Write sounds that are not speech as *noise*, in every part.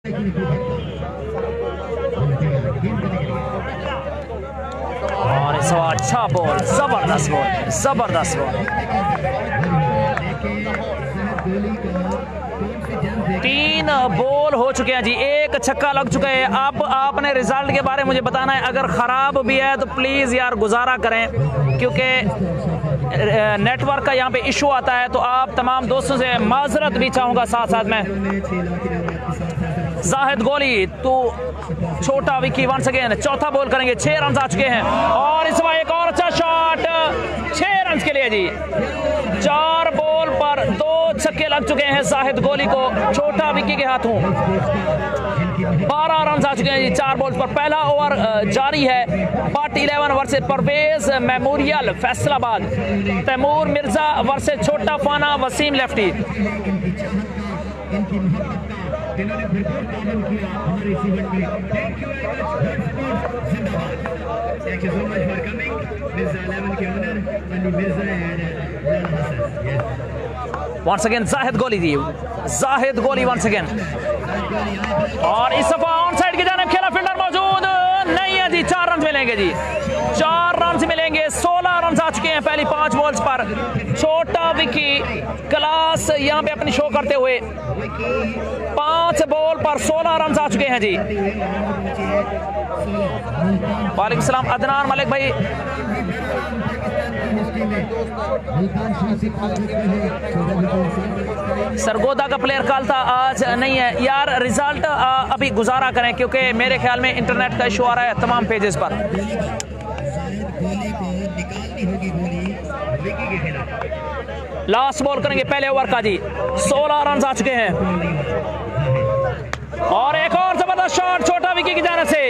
और इस बार अच्छा बॉल ज़बरदस्त बॉल ज़बरदस्त बॉल तीन बॉल हो चुके हैं जी, एक छक्का लग चुका है। अब आपने रिज़ल्ट के बारे में मुझे बताना है। अगर ख़राब भी है तो प्लीज़ यार गुजारा करें, क्योंकि नेटवर्क का यहाँ पे इशू आता है तो आप तमाम दोस्तों से माजरत भी चाहूँगा साथ साथ में। जाहिद गोली तो छोटा विकी वन अगेन चौथा बॉल करेंगे, छह रन आ चुके हैं। और इस बार एक और अच्छा शॉट छह रन के लिए जी। चार बॉल पर दो छक्के लग चुके हैं जाहिद गोली को, छोटा विकी के हाथों। बारह रन आ चुके हैं जी, चार बॉल पर। पहला ओवर जारी है, part eleven versus Parvez memorial, Faisalabad. Taimur Mirza versus छोटा फाना वसीम लेफ्टी जिन्होंने भरपूर ताउन किया हमारे इस इवेंट में thank you very much sports जिंदाबाद। Thank you so much for coming Mirza 11 के owner Ali Mirza and Lala Hasan once again Zahid Goli दी जाहिद गोली वंस अगेन और इस दफ़ा ऑन साइड की जाने खेला फील्डर मौजूद नहीं है जी चार रन मिलेंगे जी। चार रन मिलेंगे, सोलह रन आ चुके हैं पहली पाँच बॉल्स पर। छोटा विकी क्लास यहाँ पे अपनी शो करते हुए। पाँच बॉल पर सोलह रन आ चुके हैं जी। वालेकुम सलाम, अदनान मलिक भाई। सरगोदा का प्लेयर कल था, आज नहीं है। यार रिज़ल्ट अभी गुजारा करें, क्योंकि मेरे ख्याल में इंटरनेट का इशू आ रहा है तमाम पेजेस पर। लास्ट बॉल करेंगे पहले ओवर का जी। 16 रन आ चुके हैं। और एक और ज़बरदस्त शॉट छोटा विकी की जाने से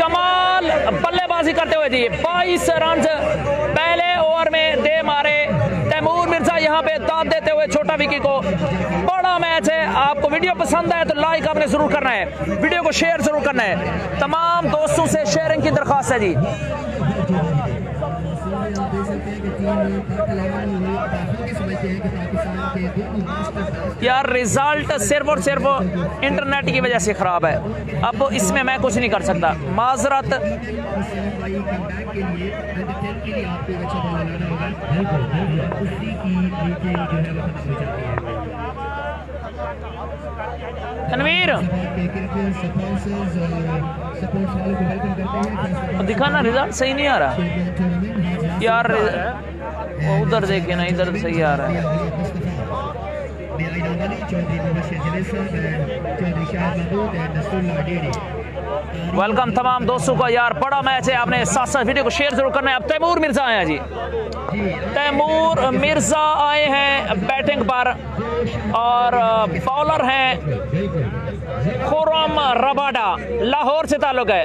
कमाल बल्लेबाजी करते हुए जी। 22 रन पहले ओवर में दे मारे। तैमूर मिर्ज़ा यहाँ पे दाद देते हुए छोटा विकी को। बड़ा मैच है। आपको वीडियो पसंद आए तो लाइक आपने ज़रूर करना है। वीडियो को शेयर ज़रूर करना है। तमाम दोस्तों से शेयरिंग की दरखास्त है जी। यार रिज़ल्ट सिर्फ़ और सिर्फ़ इंटरनेट की वजह से ख़राब है। अब इसमें मैं कुछ नहीं कर सकता। माजरत। तनवीर। दिखाना रिज़ल्ट सही नहीं आ रहा। यार उधर देखे ना इधर सही आ रहा है। वेलकम तमाम दोस्तों का यार बड़ा मैच है आपने साथ साथ वीडियो को शेयर ज़रूर करना है। अब तैमूर मिर्ज़ा आए हैं जी तैमूर मिर्ज़ा आए हैं बैटिंग पर और बॉलर हैं। खुरम रबाडा, लाहौर से ताल्लुक है।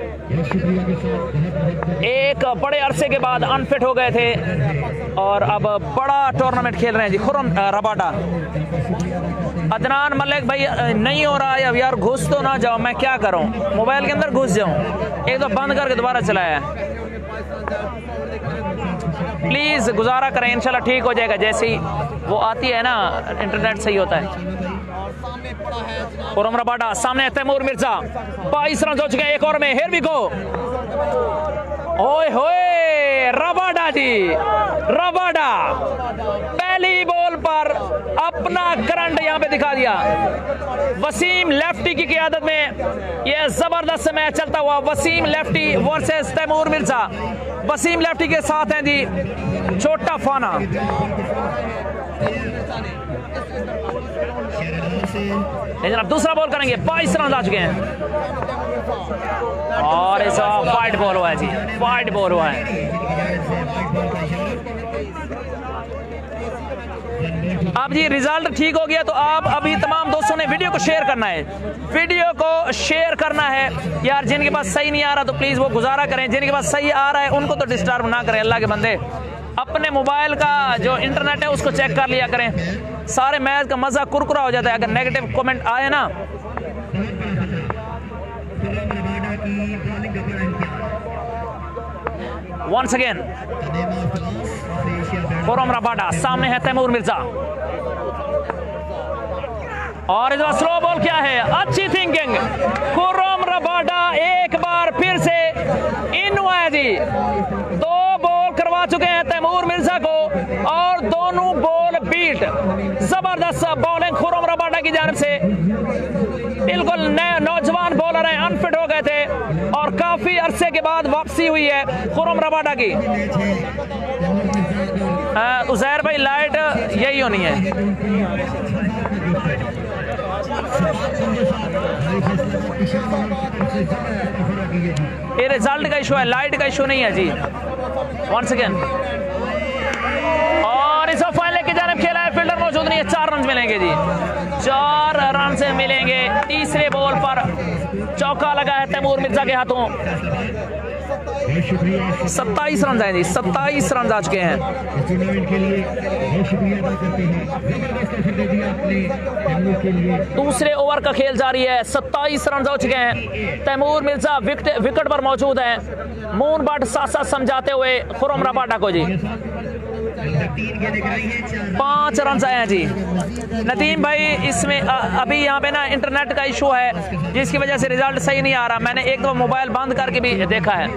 एक बड़े अरसे के बाद अनफिट हो गए थे और अब बड़ा टूर्नामेंट खेल रहे हैं जी, खुरम रबाडा। अदनान मलिक भाई नहीं हो रहा है, अब यार घुस तो ना जाओ, मैं क्या करूँ? मोबाइल के अंदर घुस जाऊँ? एक तो बंद करके दोबारा चलाया प्लीज़ गुजारा करें, इंशाल्लाह ठीक हो जाएगा। जैसे ही वो आती है ना इंटरनेट सही होता है। खुरम रबाडा सामने तैमूर मिर्ज़ा। बाईस रन हो चुके हैं एक और में। हेर भी गो ओए होए, रबाडा जी, रबाडा। पहली बॉल पर अपना करंट यहाँ पे दिखा दिया। वसीम लेफ्टी की क्यादत में यह ज़बरदस्त मैच चलता हुआ। Waseem lefty versus Taimur Mirza. Waseem lefty के साथ हैं जी, छोटा फाना। लेकिन अब दूसरा बॉल करेंगे। बाईस रन आ चुके हैं। और इस वाइट बॉल हुआ है जी। वाइट बॉल हुआ है। अब जी रिज़ल्ट ठीक हो गया तो आप अभी तमाम दोस्तों ने वीडियो को शेयर करना है। वीडियो को शेयर करना है। यार, जिनके पास सही नहीं आ रहा तो प्लीज़ वो गुजारा करें। जिनके पास सही आ रहा है, उनको तो डिस्टर्ब ना करें। अल्लाह के बंदे। अपने मोबाइल का जो इंटरनेट है, उसको चेक कर लिया करें। सारे मैच का मज़ा कुरकुरा हो जाता है। अगर नेगेटिव कमेंट आए ना। वंस अगेन फोरम रबाडा सामने है तैमूर मिर्ज़ा। और इस बार स्लो बॉल क्या है? अच्छी थिंकिंग खुरम रबाडा एक बार फिर से इन हुआ है जी दो बॉल करवा चुके हैं तैमूर मिर्ज़ा को और दोनों बॉल बीट ज़बरदस्त बॉलिंग खुरम रबाडा की जानब से। बिल्कुल नए नौजवान बॉलर हैं अनफिट हो गए थे और काफ़ी अरसे के बाद वापसी हुई है खुरम रबाडा की। उजैर भाई लाइट यही होनी है। ये रिज़ल्ट का इशू है लाइट का इशू नहीं है जी। वन सेकेंड और इस फाइनल की जानब खेला है फील्डर मौजूद नहीं है, चार रन मिलेंगे जी। चार रन से मिलेंगे, तीसरे बॉल पर चौका लगा है तैमूर मिर्ज़ा के हाथों। सत्ताईस रन आए जी सत्ताईस रन आ चुके हैं। टूर्नामेंट के लिए बहुत शुक्रिया अदा करते हैं। दूसरे ओवर का खेल जारी है सत्ताईस रन हो चुके हैं। तैमूर मिर्ज़ा विकेट विकेट पर मौजूद है। मून भट्ट साथ साथ समझाते हुए खुरम रबाटा को जी। पाँच रन आए हैं जी। नदीम भाई, इसमें अभी यहाँ पे ना इंटरनेट का इशू है, जिसकी वजह से रिज़ल्ट सही नहीं आ रहा। मैंने एक दो मोबाइल बंद करके भी देखा है।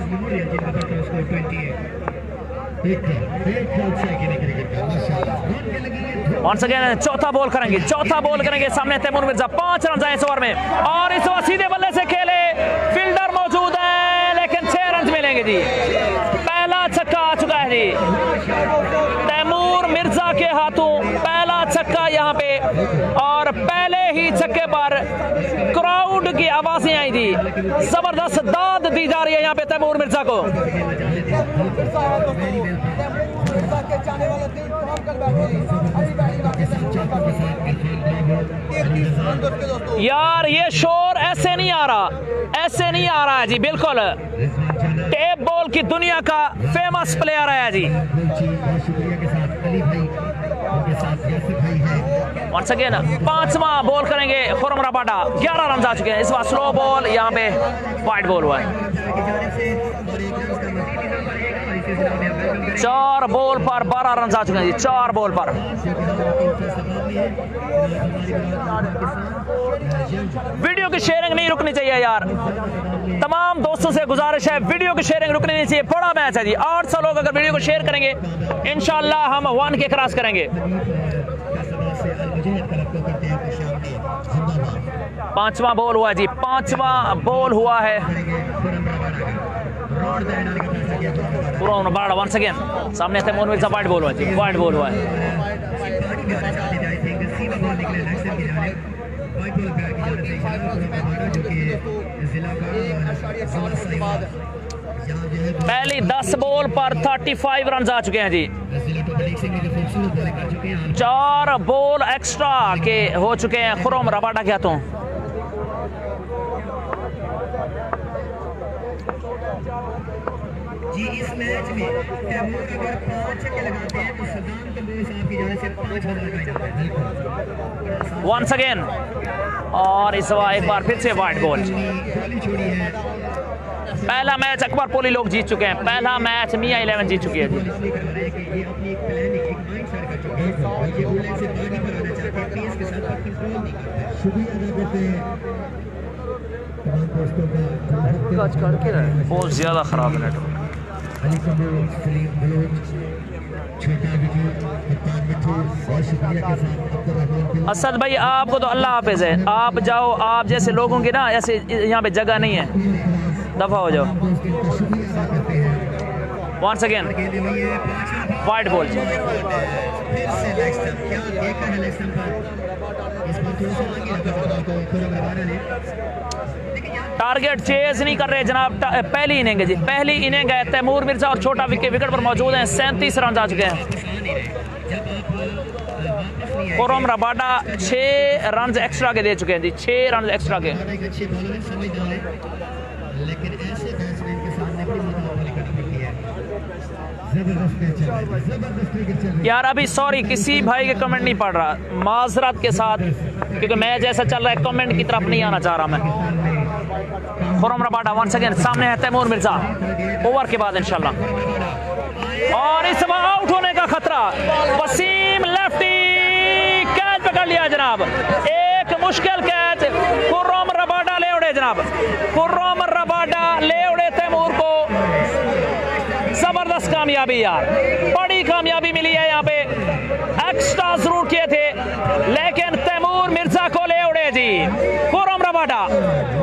चौथा बॉल करेंगे, चौथा बॉल करेंगे सामने तैमूर मिर्ज़ा। पाँच रन आए इस ओवर में, और इस ओवर सीधे बल्ले से खेले। फील्डर मौजूद है, लेकिन छह रन मिलेंगे जी। पहला छक्का आ चुका है जी। के हाथों पहला छक्का यहाँ पे और पहले ही छक्के पर क्राउड की आवाज़ें आई थी। ज़बरदस्त दाद दी जा रही है यहाँ पे तैमूर मिर्ज़ा को। यार, ये शोर ऐसे नहीं आ रहा, ऐसे नहीं आ रहा है जी, बिल्कुल। टेप बॉल की दुनिया का फ़ेमस प्लेयर है जी। वंस अगेन पांचवा बॉल करेंगे खुरम रबाडा 11 रन आ चुके हैं। इस बार स्लो बॉल यहाँ पे वाइट बॉल हुआ है। चार बॉल पर 12 रन आ चुके हैं चार बॉल पर। वीडियो की शेयरिंग नहीं रुकनी चाहिए यार। तमाम दोस्तों से गुजारिश है वीडियो की शेयरिंग रुकनी नहीं चाहिए। बड़ा मैच है जी। आठ सौ लोग अगर वीडियो को शेयर करेंगे, इनशाला हम वन के क्रॉस करेंगे। पांचवा बॉल हुआ जी, पांचवा बॉल हुआ है। वन सेकेंड सामने से मोहन मिर्ज़ा वाइट बॉल हुआ जी वाइट बॉल हुआ है। पहली दस बॉल पर 35 रन आ चुके हैं जी। चार बॉल एक्स्ट्रा के हो चुके हैं। खुरम रबाडा के हाथों जी इस मैच में तैमूर अगर पाँच छक्के लगाते हैं तो सदाम साहब की जाने से पाँच हज़ार का इनाम वंस अगेन और इस बार एक बार फिर से वाइट बॉल है। पहला मैच अकबर पोली लोग जीत चुके हैं। पहला मैच मियाँ इलेवन जीत चुकी है जी। बहुत ज़्यादा ख़राब बिल असद भाई आपको तो अल्लाह हाफिज है। आप जाओ आप जैसे लोगों की ना ऐसे यहाँ पे जगह नहीं है। दफ़ा हो जाओ। वंस अगेन है। पांचवा वाइट बॉल टारगेट चेज नहीं कर रहे जनाब पहली इनिंग है जी। पहली इनिंग है तैमूर मिर्ज़ा और छोटा विकेट विकेट पर मौजूद हैं। सैंतीस रन आ चुके हैं। खुरम रबाडा छः रन एक्स्ट्रा के दे चुके हैं जी छः रन एक्स्ट्रा के। लेकिन ऐसे बैट्समैन के सामने ज़बरदस्त ज़बरदस्त यार, अभी सॉरी किसी भाई के कमेंट नहीं पढ़ रहा। माजरत के साथ, क्योंकि मैच ऐसा चल रहा है कमेंट की तरफ़ नहीं आना चाह रहा मैं। खुरम वन सेकेंड सामने है तैमूर मिर्ज़ा। ओवर के बाद इंशाल्लाह। और इस बार आउट होने का खतरा। वसीम लेफ्टी कैच पकड़ लिया जनाब। एक मुश्किल कैच कुर्रम रबाडा उड़े जनाब। कुर्रम रबाडा ले उड़े तैमूर को ज़बरदस्त कामयाबी यार। बड़ी कामयाबी मिली है यहाँ पे। एक्स्ट्रा ज़रूर किए थे, लेकिन तैमूर, मिर्ज़ा को ले उड़े जी। कुर्रम रबाडा,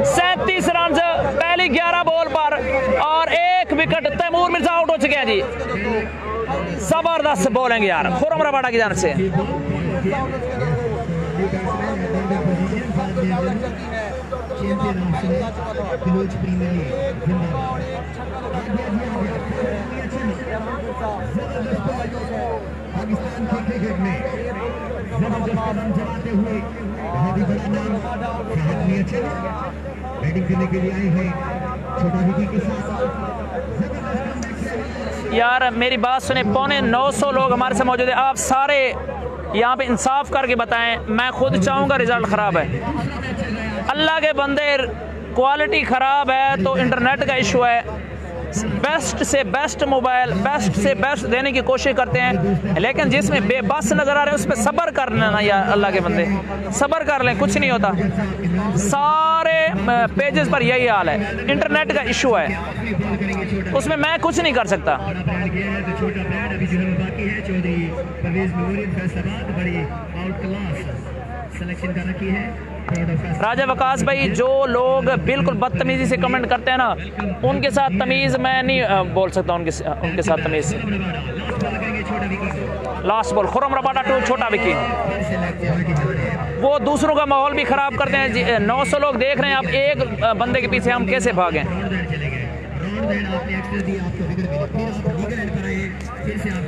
सैंतीस रन पहली ग्यारह बॉल पर, और एक विकेट तैमूर, मिर्ज़ा आउट हो चुके हैं जी। ज़बरदस्त बॉलिंग यार खुरम रबाडा की जान से। Champion Feroz premier league Pakistan के क्रिकेट में ज़बरदस्त कदम हुए बहुत ही बड़ा नाम बैटिंग करने के लिए आए हैं छोटा विकी के साथ यार, मेरी बात सुने, पौने 900 लोग हमारे से मौजूद है। आप सारे यहाँ पे इंसाफ करके बताएँ, मैं खुद चाहूँगा रिज़ल्ट ख़राब है। अल्लाह के बंदे क्वालिटी ख़राब है तो इंटरनेट का इशू है। बेस्ट से बेस्ट मोबाइल बेस्ट से बेस्ट देने की कोशिश करते हैं। लेकिन जिसमें बेबस नज़र आ रहे हैं, उस पर सब्र कर लेना यार, अल्लाह के बंदे। सब्र कर लें, कुछ नहीं होता। सारे पेजेस पर यही हाल है। इंटरनेट का इशू है। उसमें मैं कुछ नहीं कर सकता। सिलेक्शन कर रखी है। राजा वकास भाई जो लोग बिल्कुल बदतमीजी से कमेंट करते हैं ना उनके साथ तमीज़ मैं नहीं बोल सकता उनके उनके साथ तमीज़ Vicky last ball Khurram Rabada to छोटा विकी। से वो दूसरों का माहौल भी ख़राब करते हैं नौ सौ लोग देख रहे हैं आप एक बंदे के पीछे हम कैसे भागें? फिर से आप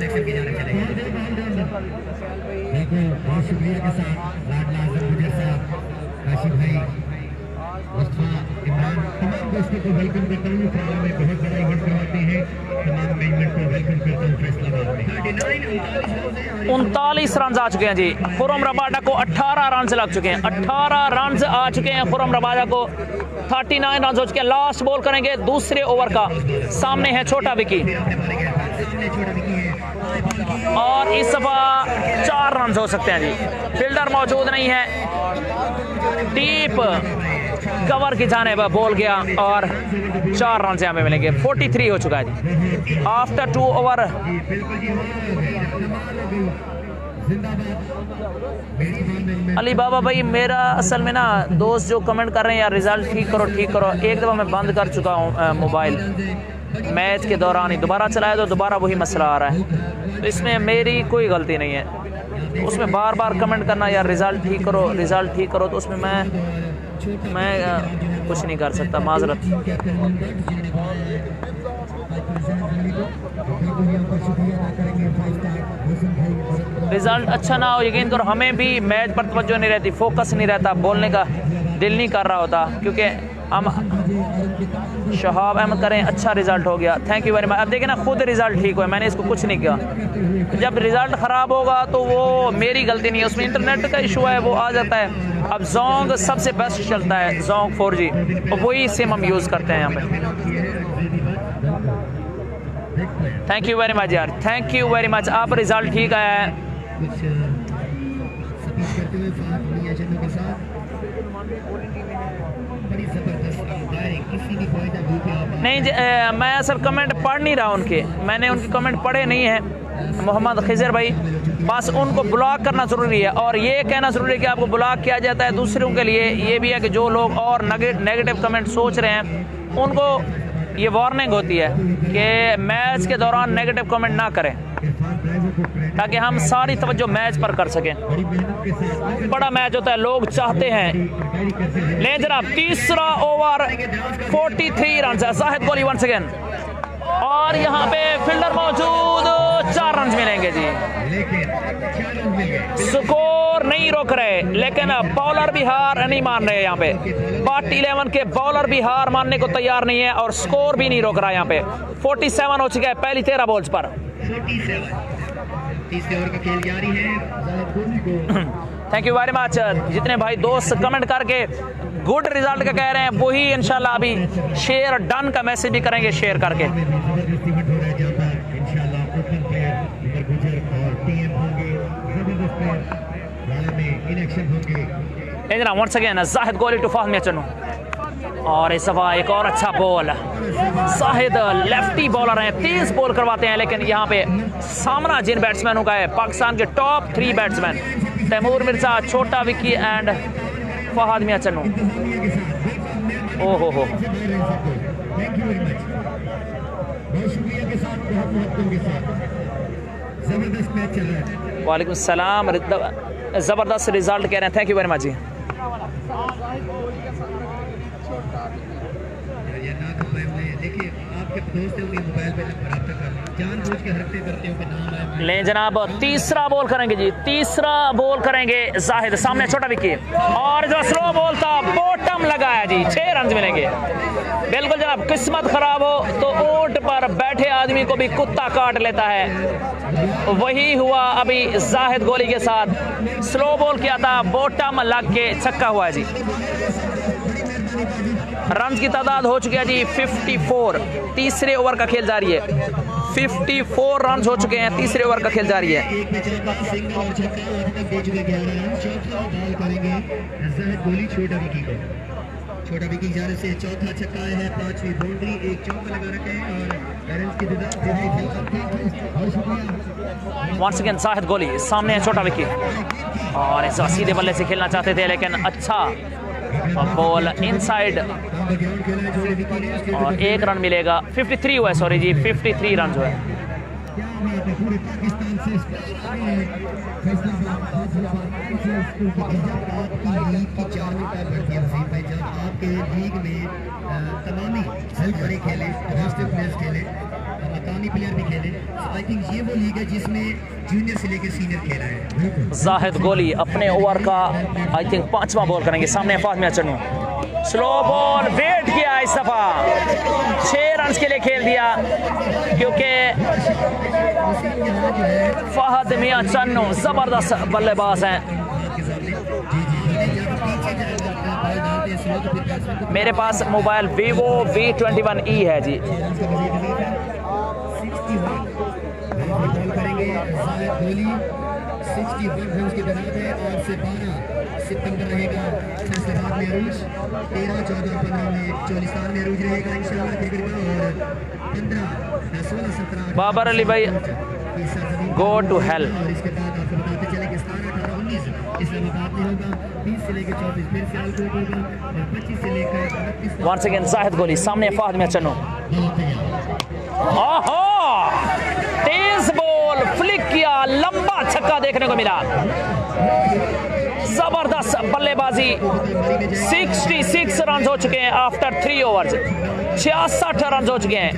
देखो बहुत शुक्रिया के साथ लाडला आज़म गुजर साहब काशिफ भाई मुस्तफ़ा इमरान तमाम दोस्तों को वेलकम करता हूँ। फैसला में बहुत बड़ा इवेंट करवाते हैं। तमाम मैनेजमेंट को वेलकम करता हूँ फैसलाबाद में। उनतालीस रन आ चुके हैं जी। खुरम रबाडा को 18 रन लग चुके हैं। 18 रन आ चुके हैं खुरम रबाडा को। 39 नाइन रन हो चुके हैं। लास्ट बॉल करेंगे दूसरे ओवर का। सामने है छोटा विकी। और इस दफ़ा चार रन हो सकते हैं जी। फील्डर मौजूद नहीं है। डीप कवर की जाने पर बॉल गया और चार रन यहाँ पे मिलेंगे। 43 हो चुका है जी। After two over Ali Baba भाई, मेरा असल में ना दोस्त जो कमेंट कर रहे हैं यार रिज़ल्ट ठीक करो ठीक करो। एक दफ़ा मैं बंद कर चुका हूँ मोबाइल मैच के दौरान ही दोबारा चलाया तो दोबारा वही मसला आ रहा है। तो इसमें मेरी कोई गलती नहीं है। उसमें बार बार कमेंट करना, यार, रिज़ल्ट ठीक करो, रिज़ल्ट ठीक करो। तो उसमें मैं मैं कुछ नहीं कर सकता, माजरत। रिज़ल्ट अच्छा ना हो, यकीन करो, हमें भी मैच पर तवज्जो नहीं रहती, फोकस नहीं रहता, बोलने का दिल नहीं कर रहा होता, क्योंकि हम शहाब अहमद करें अच्छा रिज़ल्ट हो गया। थैंक यू वेरी मच अब देखें ना, खुद रिज़ल्ट ठीक हुआ मैंने इसको कुछ नहीं किया। जब रिज़ल्ट ख़राब होगा तो वो मेरी गलती नहीं है। उसमें इंटरनेट का इशू है, वो आ जाता है। अब जोंग सबसे बेस्ट चलता है जोंग फोर जी वही सिम हम यूज़ करते हैं यहाँ पे। थैंक यू वेरी मच यार। थैंक यू वेरी मच आप रिज़ल्ट ठीक आया है कुछ सपील करते हुए फाहद मियाँ चंदू के साथ बड़ी ज़बरदस्त अंपायरिंग किसी भी पॉइंट ऑफ़ व्यू पे आप नहीं ज- ए, मैं सर कमेंट पढ़ नहीं रहा उनके। मैंने उनके कमेंट पढ़े नहीं हैं। मोहम्मद खिजर भाई बस उनको ब्लॉक करना ज़रूरी है। और ये कहना ज़रूरी है कि आपको ब्लॉक किया जाता है दूसरों के लिए। ये भी है कि जो लोग और नेगेटिव कमेंट सोच रहे हैं उनको ये वार्निंग होती है कि मैच के दौरान नेगेटिव कमेंट ना करें ताकि हम सारी तवज्जो मैच पर कर सकें। बड़ी मैच होता है लोग चाहते हैं। ले जनाब तीसरा ओवर 43 रन है। जाहिद कोहली वंस अगेन और यहाँ पे फील्डर मौजूद चार रन मिलेंगे जी। गए। स्कोर नहीं रोक रहे लेकिन बॉलर भी हार नहीं मान रहे यहाँ पे। पार्ट इलेवन के बॉलर भी हार मानने को तैयार नहीं है और स्कोर भी नहीं रोक रहा यहाँ पे। 47 हो चुका है पहली तेरह बॉल्स पर। 47 तीसरे ओवर का खेल जारी है जाहिद कोहली को थैंक यू वेरी मच जितने भाई दोस्त कमेंट करके गुड रिज़ल्ट का कह रहे हैं वही इंशाल्लाह अभी शेयर डन का मैसेज भी करेंगे शेयर करके में भी ज़बरदस्त इवेंट हो रहा है जहाँ पर इंशाल्लाह ओपन प्लेयर उमर गुजर और टीएम होंगे ज़बरदस्त प्लेयर वाले में इन एक्शन होंगे नहीं जनाब वंस अगेन जाहिद गोली टू फाहमिया चन्नू और इस दफ़ा एक और अच्छा बॉल जाहिद लेफ्टी बॉलर हैं, तेज बॉल करवाते हैं, लेकिन यहाँ पे सामना जिन बैट्समैनों का है, पाकिस्तान के top three batsman Taimur Mirza, छोटा विक्की एंड फहाद मियाँ चन्नू ओ हो। हो थैंक यू वेरी मच बहुत शुक्रिया के साथ बहुत मोहब्बतों के साथ ज़बरदस्त मैच चल रहा है वालेकुम सलाम ज़बरदस्त रिज़ल्ट कह रहे हैं। थैंक यू वेरी मच जी। देखिए, आपके दोस्त मोबाइल पे ले जनाब, तीसरा बॉल करेंगे जी, तीसरा बॉल करेंगे जाहिद, सामने छोटा विकी। और जो स्लो बॉल था, बॉटम लगाया जी, छह रन मिलेंगे। बिल्कुल जनाब, किस्मत खराब हो तो ऊँट पर बैठे आदमी को भी कुत्ता काट लेता है। वही हुआ अभी जाहिद गोली के साथ। स्लो बॉल किया था, बॉटम लग के छक्का हुआ जी। रन की तादाद हो चुकी है जी 54 तीसरे ओवर का खेल जारी है। 54 रन हो चुके हैं तीसरे ओवर का खेल जारी है। करेंगे जहद गोली छोटा विकी जाने से चौथा छक्का आया है पांचवी बाउंड्री एक चौका लगा रखे हैं और वंस अगेन जाहिद गोली सामने है छोटा विकी। और इस बार सीधे बल्ले से खेलना चाहते थे लेकिन अच्छा बॉल इनसाइड और एक रन मिलेगा। 53 हुआ है सॉरी जी 53 रन जो है। आपके लीग में तमामी खेले, राष्ट्रीय प्लेयर्स खेले। अ, प्लेयर भी खेले। आई थिंक ये वो लीग है जिसमें जूनियर से लेकर सीनियर खेला है। जाहिद गोली अपने ओवर का आई थिंक पांचवा बॉल करेंगे। सामने Fatmiya Channu slow ball wait किया इस दफ़ा। छह रन के लिए खेल दिया क्योंकि फहद मियाँ चन्नू ज़बरदस्त बल्लेबाज हैं। मेरे पास mobile Vivo V twenty one E है जी। गोली 61 रन की बनाते हैं। और से 12 सितंबर रहेगा। में अरूज 13 14 15 में में अरूज रहेगा क्रिकेट और 15 16 17 बाबर अली भाई गो टू hell. और इसके बाद आपको बताते चले कि 17 18 19 इस्लामाबाद में होगा। 20 से लेकर 24 फिर सियालकोट होगा। और 25 से लेकर 29 वंस अगेन जाहिद गोली सामने फातमिया मियाँ चन्नू ओहो तेज बॉल फ्लिक किया लंबा छक्का देखने को मिला। ज़बरदस्त बल्लेबाजी। 66 रन हो चुके हैं आफ्टर थ्री ओवर्स छियासठ रन हो चुके हैं।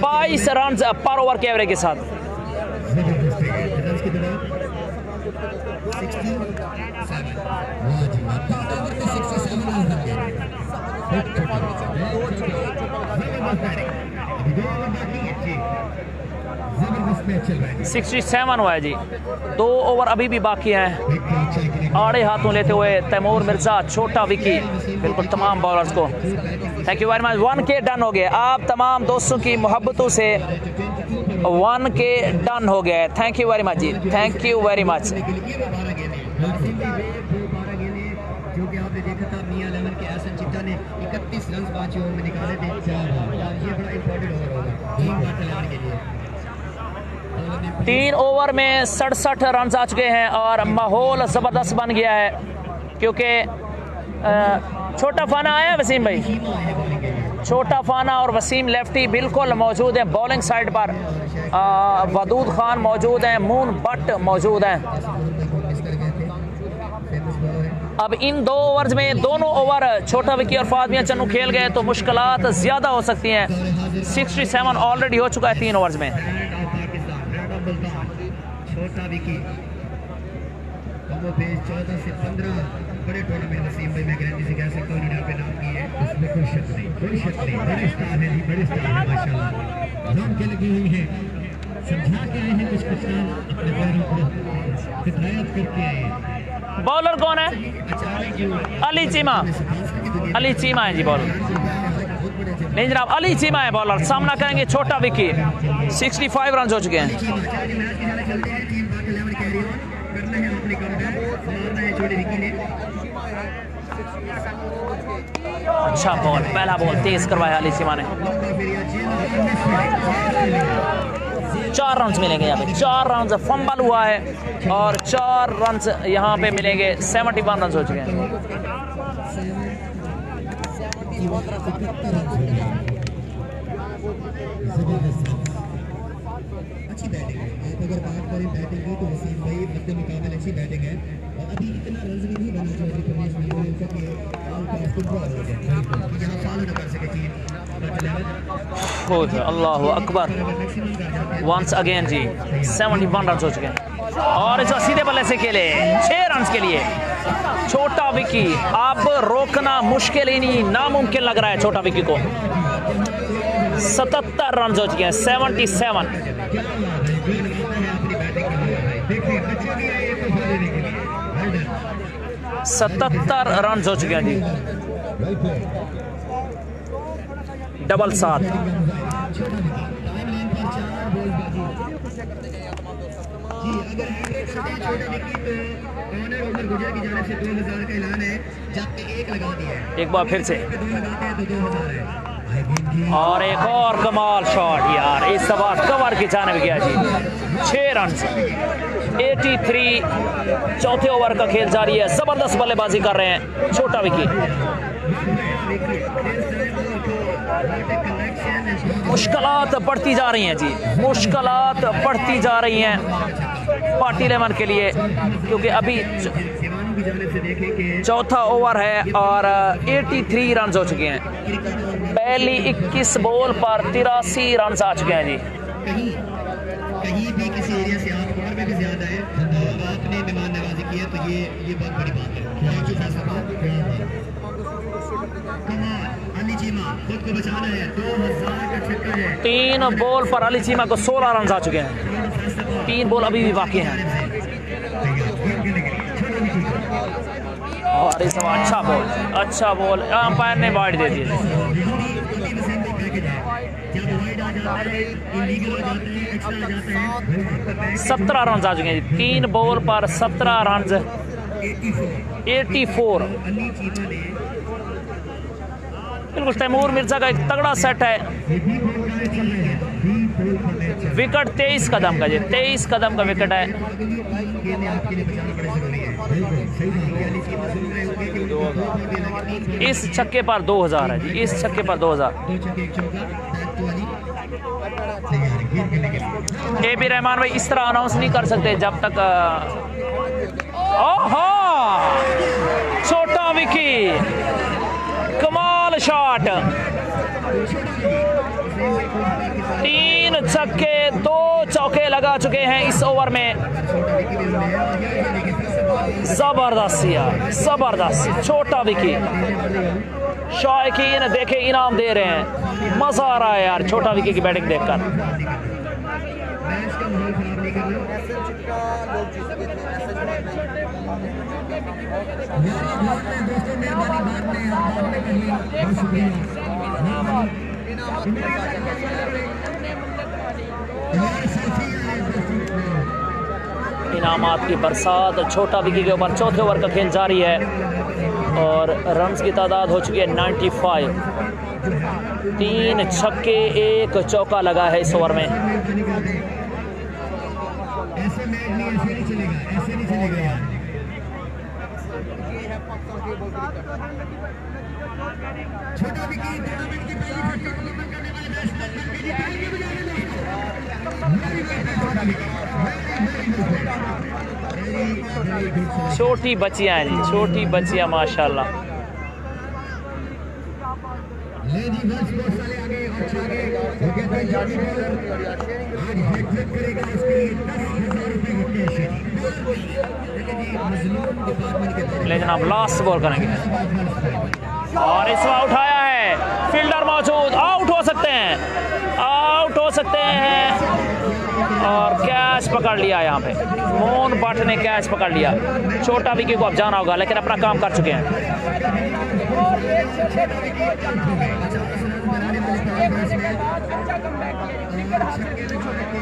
बाईस रन पर ओवर के एवरेज के साथ। है। 67 हुआ है जी। दो ओवर अभी भी बाकी हैं। आड़े हाथों लेते हुए तैमूर मिर्ज़ा छोटा विकी। बिल्कुल तमाम बॉलर्स को। Thank you very much one K done हो गए आप तमाम दोस्तों की मोहब्बतों से वन के डन हो गए थैंक यू वेरी मच जी। थैंक यू वेरी मच के लिए वो 12 गेंदें नरसिंह भी वे वो 12 गेंदें जो कि आपने देखा था मियाँ के एहसन चिट्टा ने 31 रन पाँच ओवर में निकाले थे और ये बड़ा इंपॉर्टेंट ओवर होगा टीम बात इलेवन के लिए और ने तीन ओवर में सड़सठ रन आ चुके हैं और माहौल ज़बरदस्त बन गया है, क्योंकि छोटा फाना आया वसीम भाई। छोटा फाना और वसीम लेफ्टी बिल्कुल मौजूद हैं बॉलिंग साइड पर। वदूद खान मौजूद हैं, मून बट मौजूद हैं। अब इन दो ओवर्स में दोनों ओवर छोटा विकी और फादमिया चन्नू खेल गए तो मुश्किलात ज़्यादा हो सकती हैं। 67 ऑलरेडी हो चुका है तीन ओवर्स में। ऑफ़ मुल्तान छोटा विकी। कॉम्बो पेज 14 से 15 बड़े टूर्नामेंट नसीम भाई मैं गारंटी से कह सकता हूँ इन्होंने अपने नाम किए। हैं इसमें कोई शक नहीं कोई शक नहीं। बड़े स्टार हैं जी बड़े स्टार हैं माशाल्लाह। नाम के लगी हुई है? समझा के आए हैं कुछ कुछ नाम अपने पैरों को हिदायत करके आए हैं। बॉलर कौन है? अली चीमा। अली चीमा है जी बॉलर नहीं जनाब अली चीमा है बॉलर सामना करेंगे छोटा विकी 65 रन हो चुके हैं। अच्छा जी मैच के जाने चलते टीम बाकी 11 कैरी ऑन करना अपने काम मारना छोटे विकी ने बॉल पहला बॉल तेज करवाया अली सीमा ने चार रन मिलेंगे यहाँ पे, चार रन फंबल हुआ है और चार रन यहाँ पे मिलेंगे सेवेंटी वन रन हो चुके हैं। अच्छी बैटिंग है। आप अगर बात करें बैटिंग की तो भाई मध्य मुकाबले अच्छी बैटिंग है। और अभी इतना रन भी नहीं बना चौधरी प्रदेश में सके अल्लाह अकबर। वंस अगेन जी 71 रन हो चुके हैं। और इस सीधे बल्ले से खेले। छह रन के लिए। छोटा विकी अब रोकना मुश्किल ही नहीं। नामुमकिन लग रहा है छोटा विकी को। सतहत्तर रन हो चुके हैं 77 क्या बात गोल लगाता अपनी बैटिंग के लिए भाई देखिए बच्चे भी आए तोहफा देने के लिए वेल डन सतहत्तर रन हो चुके हैं जी। डबल सात। टाइम लाइन पर चार बॉल बाजी जी अगर एवरेज करते छोटे विकी ऑनर उमर गुजर की जानिब से। 2000 का ऐलान जब पे एक लगा दिया एक बार फिर से। पे दो लगाते 2000 भाई गेंद की और एक और कमाल शॉट यार, इस बार कवर की जाने गया जी। छह रन 83 चौथे ओवर का खेल जारी है। ज़बरदस्त बल्लेबाजी कर रहे हैं छोटा विकेट मुश्किलात बढ़ती जा रही हैं जी। मुश्किलात बढ़ती जा रही हैं पार्टी लेवन के लिए, क्योंकि अभी चौथा ओवर है और 83 रन हो चुके हैं। पहली 21 बॉल पर तिरासी रन आ चुके हैं जी। कहीं कहीं भी किसी एरिया से आप उम्र में भी ज़्यादा है और आपने मेहमान नवाजी की है तो ये ये बहुत बड़ी बात है। थैंक यू फैसला? कमाल अली चीमा खुद को बचाना है 2000 का छक्का है। तीन बॉल पर अली चीमा को 16 रन आ चुके हैं। तीन बॉल अभी भी बाकी हैं। और इस अच्छा बॉल अच्छा बॉल अंपायर ने वाइड दे दिए सत्रह रन आ चुके हैं तीन बॉल पर सत्रह रन 84 बिल्कुल तैमूर मिर्ज़ा का एक तगड़ा सेट है। विकेट, तेईस कदम का जी, तेईस कदम का विकेट है। इस छक्के पर 2000 है जी, इस छक्के पर 2000 ए बी रहमान भाई, इस तरह अनाउंस नहीं कर सकते जब तक ओहो! छोटा विकी, कमाल शॉट छक्के दो चौके लगा चुके हैं इस ओवर में। ज़बरदस्त यार, ज़बरदस्त। छोटा विकी। शौकीन देखे इनाम दे रहे हैं। मज़ा आ रहा है यार, छोटा विकी की बैटिंग देखकर। मैच का बरसात, छोटा विकी के ऊपर चौथे ओवर का खेल जारी है और रन्स की तादाद हो चुकी है 95 तीन छक्के, एक चौका लगा है इस ओवर में। ऐसे मैच नहीं ऐसे नहीं चलेगा ऐसे नहीं चलेगा यार छोटा विकी टूर्नामेंट की पहली फटका मुकम्मल करने वाले बैट्समैन बन के जी तालियाँ बजाने दोस्तों वेरी वेल छोटा Vicky very very good sir छोटी बच्चियाँ हैं जी, छोटी बच्चियाँ, माशाल्लाह। ले जनाब लास्ट बॉल करेंगे। और इस बार उठाया है फील्डर मौजूद आउट हो सकते हैं आउट हो सकते हैं। और कैच पकड़ लिया यहाँ पे। मोहन भट्ट ने कैच पकड़ लिया। छोटा विकी को अब जाना होगा, लेकिन अपना काम कर चुके हैं।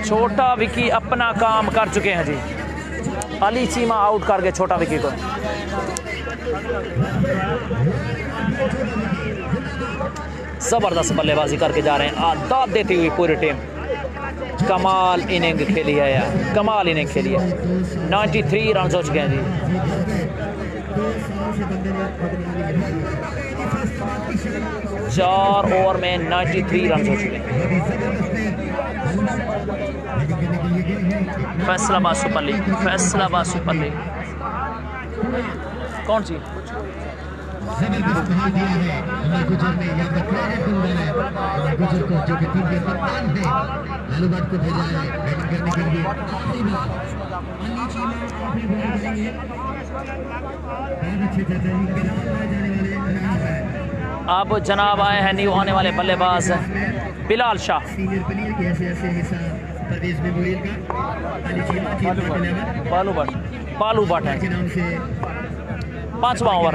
छोटा विकी अपना काम कर चुके हैं जी। अली चीमा आउट कर गए छोटा विकी को। ज़बरदस्त बल्लेबाजी करके जा रहे हैं। दाद देती हुई पूरी टीम कमाल इनिंग खेली है यार, कमाल इनिंग खेली है। 93 रन हो चुके हैं जी। चार ओवर में 93 रन हो चुके हैं। Faisalabad super league, Faisalabad super league. कौन सी? ज़बरदस्त दिया है गुजर ने यहाँ पर क्रेडिट मिल रहा है गुजर को जो कि टीम के कप्तान है को भेजा है बैटिंग करने के लिए। आखिरी बॉल बॉल करेंगे बहुत अच्छे जी जाने वाले है। अब जनाब आए हैं न्यू आने वाले बल्लेबाज बिलाल शाह। सीनियर प्लेयर के ऐसे ऐसे हिस्सा प्रदेश मेमोरियल का अन्नी चीमा टीम नंबर इलेवन बालू भट्ट। बालू भट्ट है। पांचवा ओवर।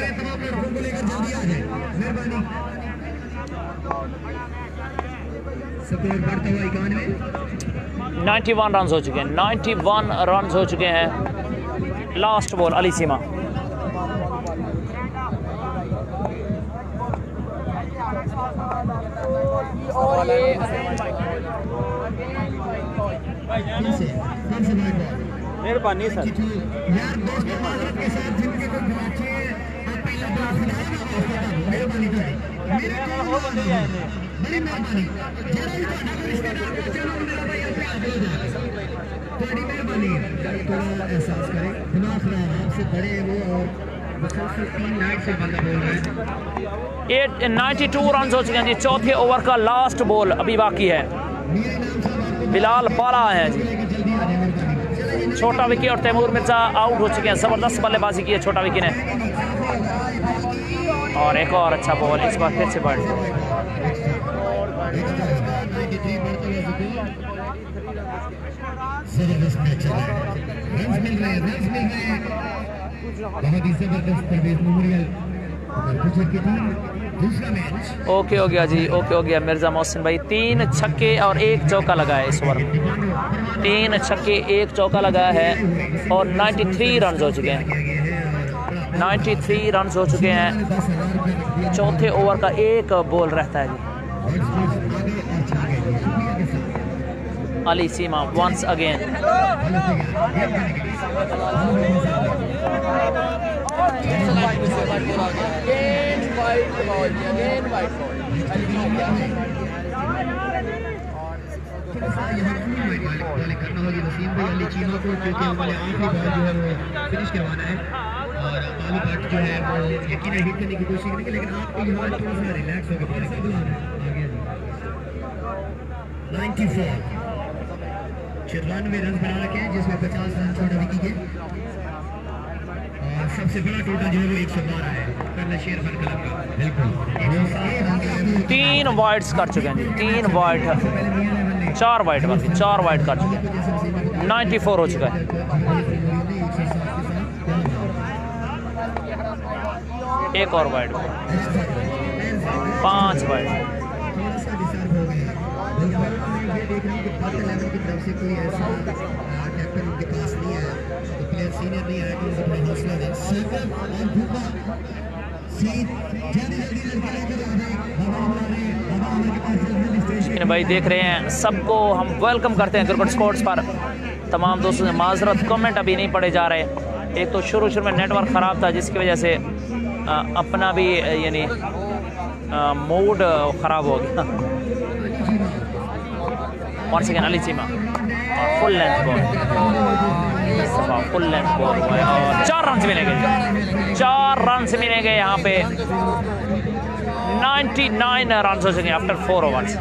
Ranjot के 91 स्कोर बढ़ता हुआ इक्यानवे 91 रन हो चुके हैं। 91 रन हो चुके हैं। लास्ट बॉल अली सीमा और ये मेहरबानी सर। यार दोस्तों के साथ जिनके को खिलाचे अपनी लगा मेहरबानी करें मेरे को बड़ी मेहरबानी जरा भी ਤੁਹਾਡਾ ਕੋਈ ਰਿਸ਼ਤੇਦਾਰ को चलो मेरा भाई अपने आप हो जाए ਤੁਹਾਡੀ मेहरबानी थोड़ा एहसास करें दिमाग खराब आपसे बड़े वो और मुसलसल तीन नाइट से बंदा बोल रहा है एट 92 रन हो चुके हैं जी चौथे ओवर का लास्ट बॉल अभी बाकी है मेरे नाम साहब आपको बिलाल बाला है जी लेकर जल्दी आ जाए मेहरबानी चले जी छोटा विकी और तैमूर मिर्जा आउट हो चुके हैं ज़बरदस्त बल्लेबाजी की है छोटा विकी ने और एक और अच्छा बॉल इस बार फिर से मैच ओके हो गया जी ओके हो गया मिर्ज़ा मोहसिन भाई, तीन छक्के और एक चौका लगाया इस ओवर में। तीन छक्के, एक चौका लगाया है और 93 रन हो चुके हैं। 93 रन हो चुके हैं। चौथे ओवर का एक बॉल रहता है जी। अली सीमा वंस अगेन करना होगी वसीम भाई अली चीमा को क्योंकि उन्होंने आखिरी बॉल जो है वो फिनिश करवाना है और बालू भट्ट जो है वो यकीन हिट करने की कोशिश करेंगे लेकिन आपको यहाँ थोड़ा सा रिलैक्स होकर है जी। 94 चौरानवे रन बना रखे हैं जिसमें पचास रन छोटा विकी के। और सबसे बड़ा टोटल जो है वो एक सौ बारह है करना शेर फन क्लब का। बिल्कुल। तीन वाइड्स कर चुके हैं जी तीन वाइड चार वाइड बाकी चार वाइड कर चुके हैं। 94 हो चुका है। एक और वाइड पाँच लेकिन भाई देख रहे हैं, सबको हम वेलकम करते हैं क्रिकेट स्पोर्ट्स पर। तमाम दोस्तों से माजरत कमेंट अभी नहीं पढ़े जा रहे। एक तो शुरू शुरू में नेटवर्क ख़राब था, जिसकी वजह से अपना भी यानी मूड ख़राब हो गया। वन सेकेंड अली चीमा और full length ball full length ball और चार रन मिलेंगे चार रन मिलेंगे यहाँ पे। 99 रन हो चुके आफ्टर फोर ओवर्स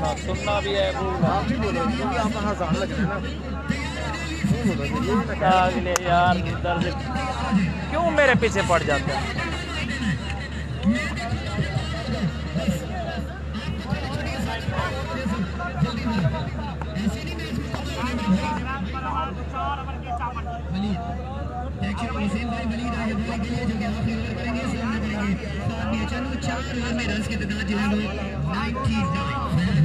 सुनना भी है आप भी बोलो क्योंकि आप आसान लग रहे हैं ना? अगले यार दर्द। क्यों मेरे पीछे पड़ जाते हैं? चार ओवर में रन की तादाद जो है वो 99 शुक्रिया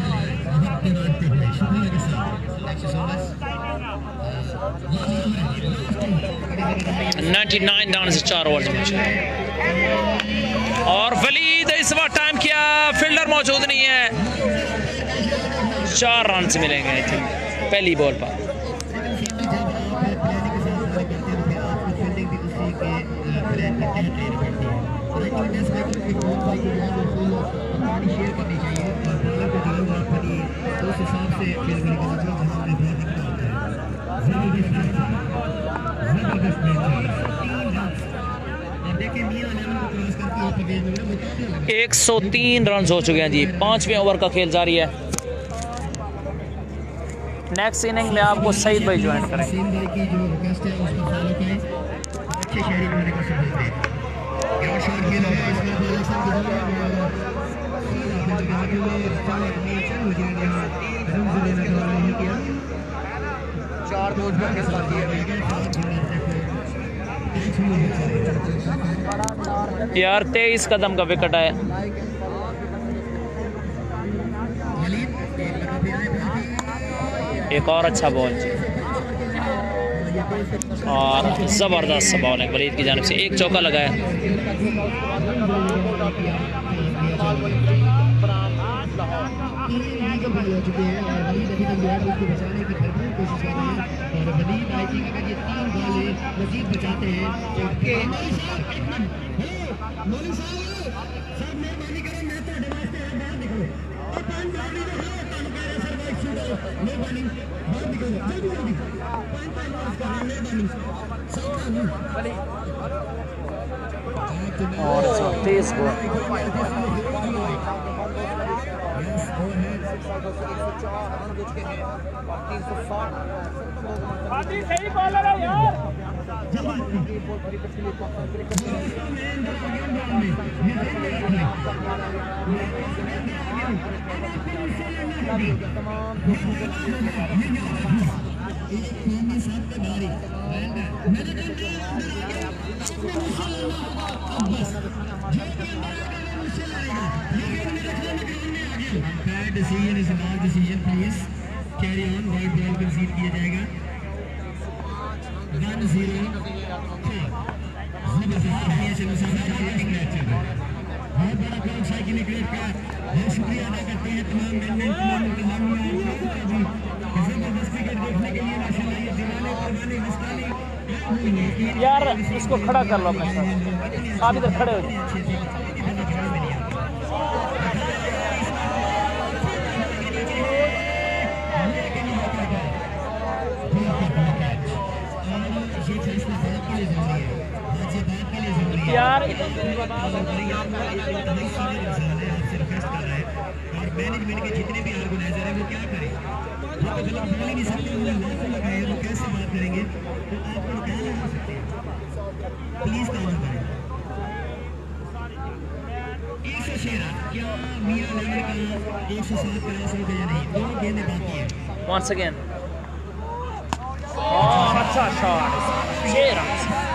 99 रन से चार ओवर और वलीद इस बार टाइम किया? फील्डर मौजूद नहीं है। चार रन से मिलेंगे आई थिंक पहली बॉल पर। एक सौ तीन रन हो चुके हैं जी। पाँचवें ओवर का खेल जारी है। नेक्स्ट इनिंग में आपको सईद भाई ज्वाइन करें चार यार, तेईस कदम का विकेट है एक और अच्छा बॉल और ज़बरदस्त बॉल है वलीद की जानब से। एक चौका लगाया। हो। नदीम आईजी अगर ये तीन गोले मजीद बचाते हैं। ओके। मौली साहब सर मेहरबानी करें मैं तो वास्ते है बाहर निकलो। और पाँच मिनट नहीं देखो तुम कह रहे सर बाइक छूटो मेहरबानी बाहर निकलो जल्दी जल्दी। पाँच पाँच मिनट करें मेहरबानी सावधानी और सौ तेज गोल Is a bad decision, please. Carry on. White ball concede किया जाएगा. Zero. four. ज़बरदस्त बढ़िया चलो सब अच्छा क्रिकेट चल रहा है. बहुत बड़ा साइकिल क्रिकेट का बहुत शुक्रिया अदा करते हैं तमाम मैनेजमेंट तमाम इंतजामिया ज़बरदस्त क्रिकेट देखने के लिए माशाल्लाह ये दीवाने कुर्बानी मस्तानी यार इसको खड़ा कर लो अपने आप इधर खड़े हो जाओ यार। और मैनेजमेंट के जितने भी ऑर्गेनाइजर हैं वो क्या करें वो तो गलत बोल नहीं सकते उन्होंने लाखों लगाए वो कैसे बात करेंगे तो आप लोग क्या लगा सकते हैं प्लीज़ काम करें एक सौ रन क्या मियाँ नगर का एक सौ सात क्रॉस हो गया नहीं दो गेंदें बाकी है once again. और अच्छा शॉट छह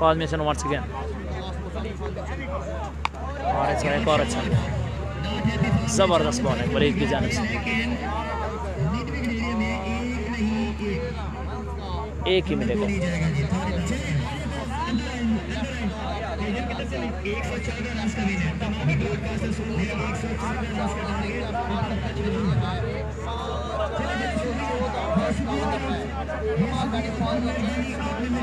मैंने अपने कम्युनिटी कैरियर में जब से पाकिस्तान टेबल में रहे आज छोटा छक्का निकाल के देखा वरना बड़े बड़े छक्के फाज मिशन वंस अगेन और अच्छा एक और अच्छा। ज़बरदस्त बॉल है वलीद की जानब से। एक ही मिलेगा। सौ चौदह रन का विन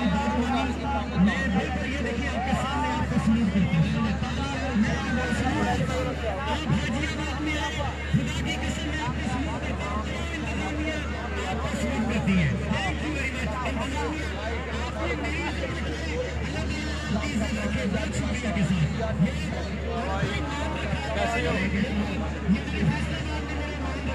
है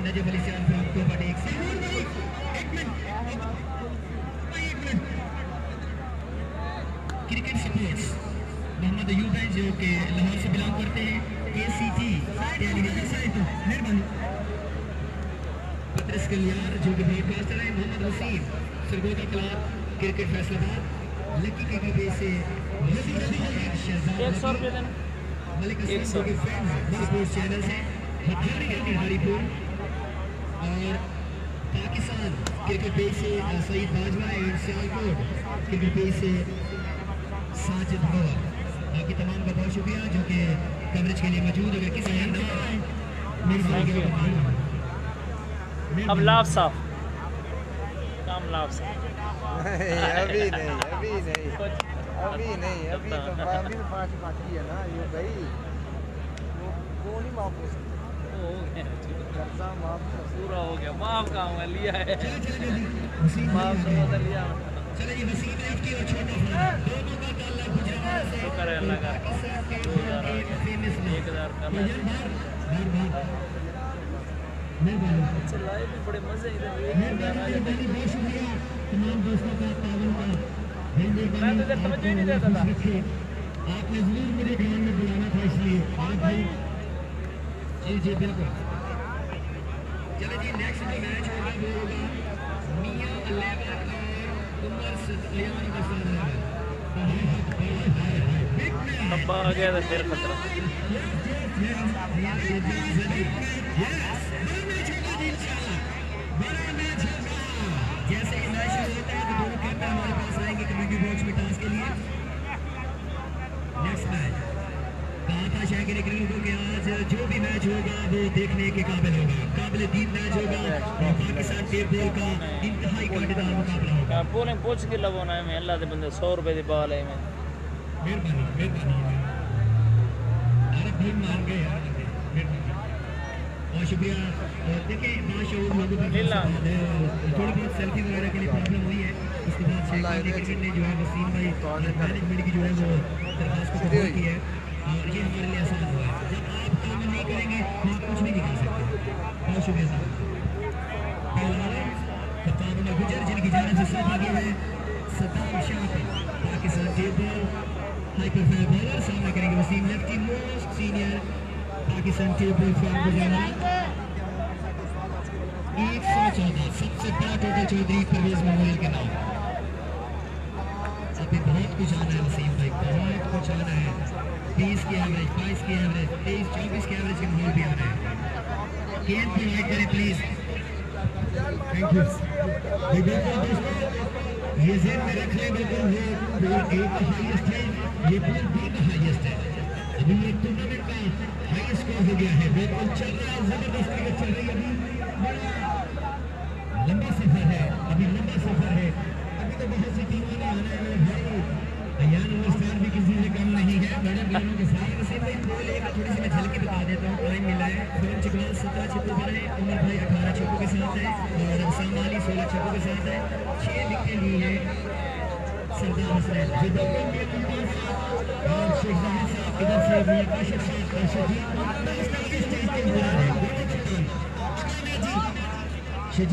माँ नजब अली सियान फ्रॉम कोपा टेक से एक मिनट एक minute cricket supports Mohammad Ayub हैं जो कि लाहौर से बिलोंग करते हैं। ए सी टी तो मेहरबानी। पत्रस कल्याण जो कि ब्रॉडकास्टर हैं Mohammad Waseem Sargodha club cricket Faisalabad lucky के कबे से एक सौ रुपये मलिक एक कि फ्रेंड्स स्पोर्ट्स चैनल है। हरिपुर और पाकिस्तान क्रिकेट पेज से Saeed Bajwa and Sialkot cricket page से साजिद गौर बाकी तमाम का बहुत शुक्रिया जो कि कवरेज के लिए मौजूद अगर किसी ने। अब लाभ साफ़ काम लाभ साफ़ नहीं अभी नहीं अभी नहीं अभी नहीं अभी तो अभी तो पाँच बाकी है ना ये भाई वो वो नहीं माफ़ हो गया। माफ़ पूरा हो गया। माफ़ का हुआ लिया है। माफ़ बदल लिया। से शुक्र है अल्लाह का। दो हज़ार आ गया। एक हज़ार का यार बाहर बाहर बाहर मेहरबानी चलाए भी बड़े मज़े मैं तो तवज्जो ही नहीं देता था। आपने ज़रूर ध्यान में बुलाना था इसलिए। आज भाई। जी जी बिल्कुल। चलो जी नेक्स्ट जो मैच होगा वो होगा मियाँ अलेवन और उमर सलेमान का साथ बिग मैच आ गया तो फिर खतरा। जैसे ही मैच शुरू होता है तो दोनों कैप्टन हमारे पास आएँगे कम्युनिटी बॉक्स में टास्क के लिए। नेक्स्ट मैच कहा था शाकिर इकराम को कि आज जो भी मैच होगा वो देखने के काबिल होगा। काबिल दीन मैच होगा और पाकिस्तान टेबल का इंतहाई कांटेदार मुकाबला होगा। बोले पूछ के लबोना है मैं अल्लाह दे बंदे सौ रुपए दी बाल है मैं मेहरबानी मेहरबानी। अरे भाई मान गए यार मेहरबानी। बहुत शुक्रिया। और देखिए माशाल्लाह लोगों का लीला। थोड़ी बहुत सेल्फी वगैरह के लिए प्रॉब्लम हुई है। उसके बाद शेख ने जो है वसीम भाई मैनेजमेंट की जो है वो दरखास्त को कबूल की है। ये हमारे लिए आसान हुआ है। जब आप काम नहीं करेंगे तो आप कुछ नहीं दिखा सकते बहुत शुक्रिया साहब। गुजर जिनकी जानब से साथ आगे है, Saddam Shah Pakistan table hyper fire bowler सामना करेंगे Waseem lefty most senior Pakistan table from Gujrat एक सौ चौदह, सबसे बड़ा टोटल चौधरी परवेज मेमोरियल के नाम। अभी बहुत कुछ आना है वसीम भाई, बहुत कुछ आना है। बीस की एवरेज बाईस की एवरेज तेईस, चौबीस की एवरेज के माहौल भी आना है। गेंद प्रोवाइड करें प्लीज़ थैंक यू ये जेन में रख लें, बिल्कुल ये बॉल ए का हाईएस्ट है, ये बॉल बी का हाईएस्ट है। अभी ये टूर्नामेंट का हाईएस्ट स्कोर हो गया है। बिल्कुल चल रहा है, ज़बरदस्त क्रिकेट चल रही है अभी। लंबा सफ़र है, अभी लंबा सफ़र है। अभी तो बहुत सी टीमों ने आना है, भाई। अयान स्टार भी किसी से कम नहीं है बड़े प्लेयरों के साथ वसीम भाई बोल एक थोड़ी सी मैं झलकी बता देता हूँ टाइम मिला है फ़िल्म चिकवाल सत्रह छक्कों पर है उमर भाई अठारह छक्कों के साथ है और अली सोलह छक्कों के साथ है छह विकेट ली है सरदार हसनैन और शेख ज़ाहिर साहब इधर से भी काशिफ साहब है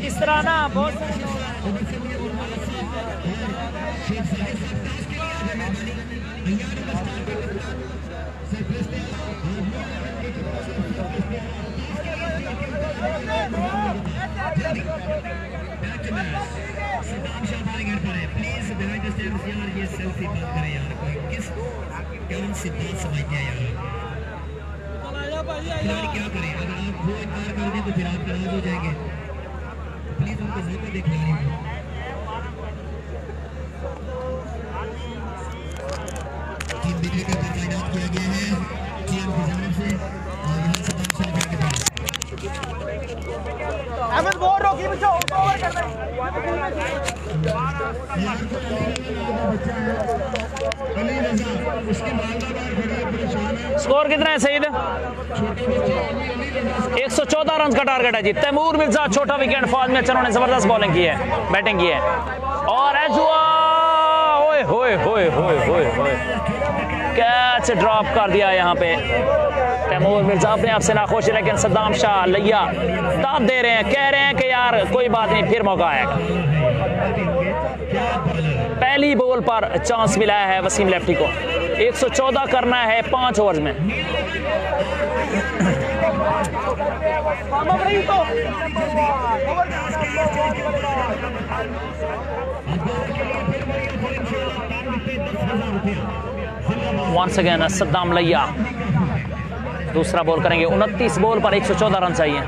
इस तरह ना बहुत शेख ज़ाहिर साहब सेल्फी बंद करें यार कोई किस कौन सी बात समझते हैं यार। खिलाड़ी क्या करें अगर आप वो इनकार कर दें तो फिर आप नाराज़ हो जाएँगे प्लीज़ उनको मौका दें खिलाड़ियों को तीन विकेट पर तैनात किया गया है टीम की जानब से और यहाँ सद्दाम शाह बैट के पास अहमद बोल रोकी बच्चों ओवर कर यार को बच्चा है अली रजा उसकी मालदा बाहर खड़ी है परेशान है स्कोर कितना है सईद। छोटे बच्चे अली अली 114 रन का टारगेट है जी। तैमूर मिर्ज़ा छोटा विकेट फौज में उन्होंने ज़बरदस्त बॉलिंग की है बैटिंग की है। और होए होए होए होए होए। कैच ड्रॉप कर दिया यहाँ पे। तैमूर मिर्ज़ा अपने आप से नाखुश लेकिन सद्दाम शाह, लिया दाद दे रहे हैं, कह रहे हैं कि यार, कोई बात नहीं, फिर मौका आएगा पहली बॉल पर चांस मिला है वसीम लेफ्टी को। 114 करना है पाँच ओवर में। वंस अगेन सद्दाम लैया। दूसरा बॉल करेंगे। 29 बॉल पर 114 रन चाहिए।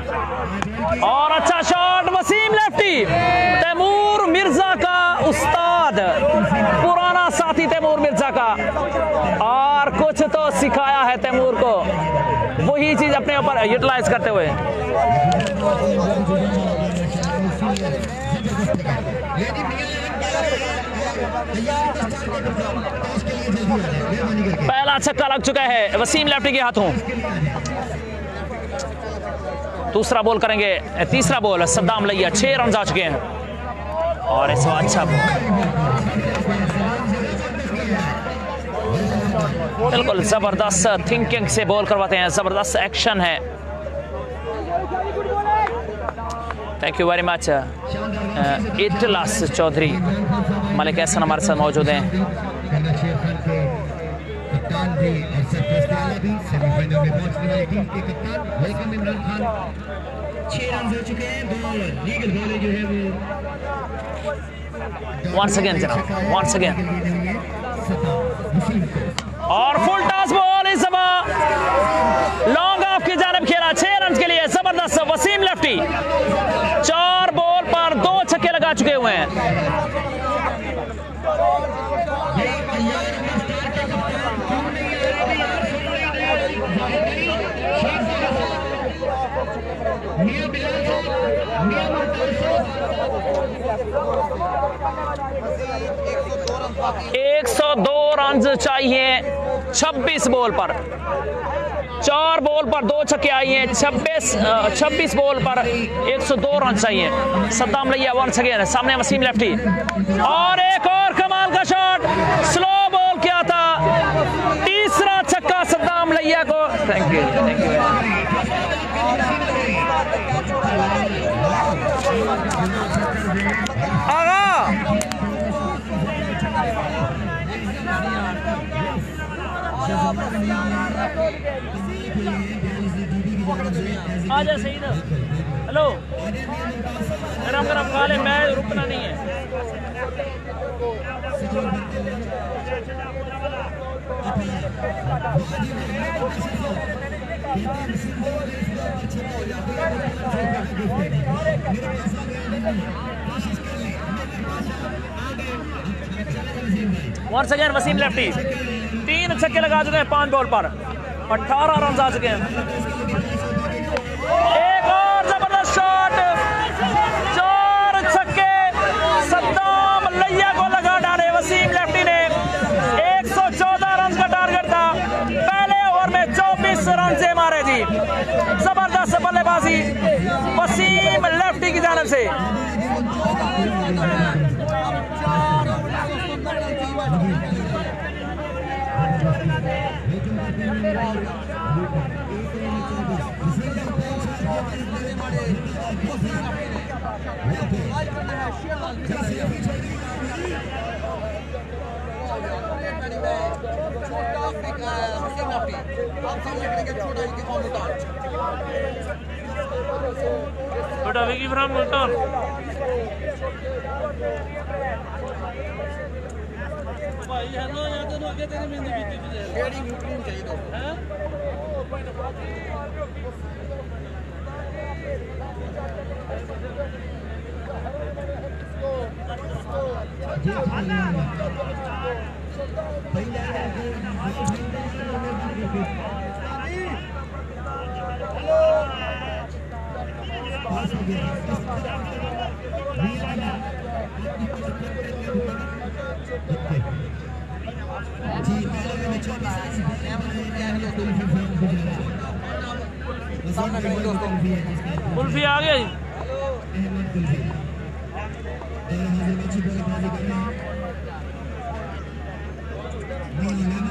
और अच्छा शॉट वसीम लेफ्टी तैमूर मिर्ज़ा का उस्ताद पुराना साथी तैमूर मिर्ज़ा का और कुछ तो सिखाया है तैमूर को ऊपर यूटिलाइज करते हुए। पहला छक्का लग चुका है, वसीम लेफ्टी के हाथों। दूसरा बॉल करेंगे, तीसरा बॉल सद्दाम लैया छह रन जा चुके हैं। और इस बार अच्छा बिल्कुल ज़बरदस्त थिंकिंग से बॉल करवाते हैं। ज़बरदस्त एक्शन है। थैंक यू वेरी मच इटलास चौधरी मलिक एहसन हमारे साथ मौजूद हैं। Once again, जनाब, once again. और फुल टॉस बॉल इस लॉन्ग ऑफ़ की जानब खेला, छह रन के लिए ज़बरदस्त वसीम लेफ्टी चार बॉल पर दो छक्के लगा चुके हुए हैं। मुमताज़ साहब 102 रन चाहिए 26 बॉल पर। चार बॉल पर दो छक्के आई हैं 26 26 बॉल पर 102 रन चाहिए। सद्दाम लैया वन अगेन सामने वसीम लेफ्टी और एक और कमाल का शॉट स्लो बॉल क्या था। तीसरा छक्का सद्दाम लैया को। Thank you thank you Agha. आ जा सही हेलो। गरम गरम खा ले मैं रुकना नहीं है। वंस अगेन वसीम लेफ्टी तीन छक्के लगा चुके हैं पाँच बॉल पर। अठारह रन आ चुके हैं। एक और ज़बरदस्त शॉट ज़बरदस्त बल्लेबाजी वसीम लेफ्टी की जानब से। अफ्रीका हुसैन अफ्री आप सामने करेंगे छोटा इनके कौन मुल्तान बेटा विकी फ्रॉम मुल्तान केड़ी न्यूट्रिएंट चाहिए दोस्तों सामने करेंगे दोस्तों कुल्फी आ गया जी।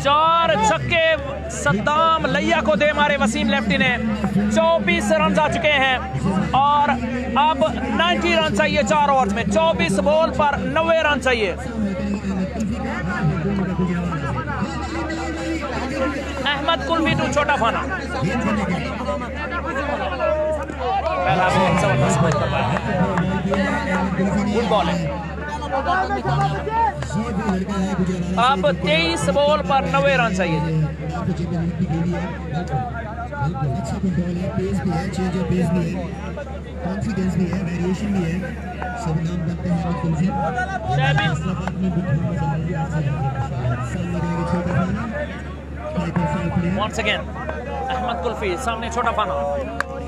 चार छक्के सद्दाम लैया को दे मारे वसीम लेफ्टी ने। 24 रन आ चुके हैं और अब 90 रन चाहिए चार ओवर में। 24 बॉल पर 90 रन चाहिए। अहमद कुल्फी टू छोटा फाना। पहला बॉल है। अब 23 बॉल पर 90 रन चाहिए कॉन्फिडेंस भी है वेरिएशन भी है सब नाम बनते हैं वसल्लम सामने छोटा फाना।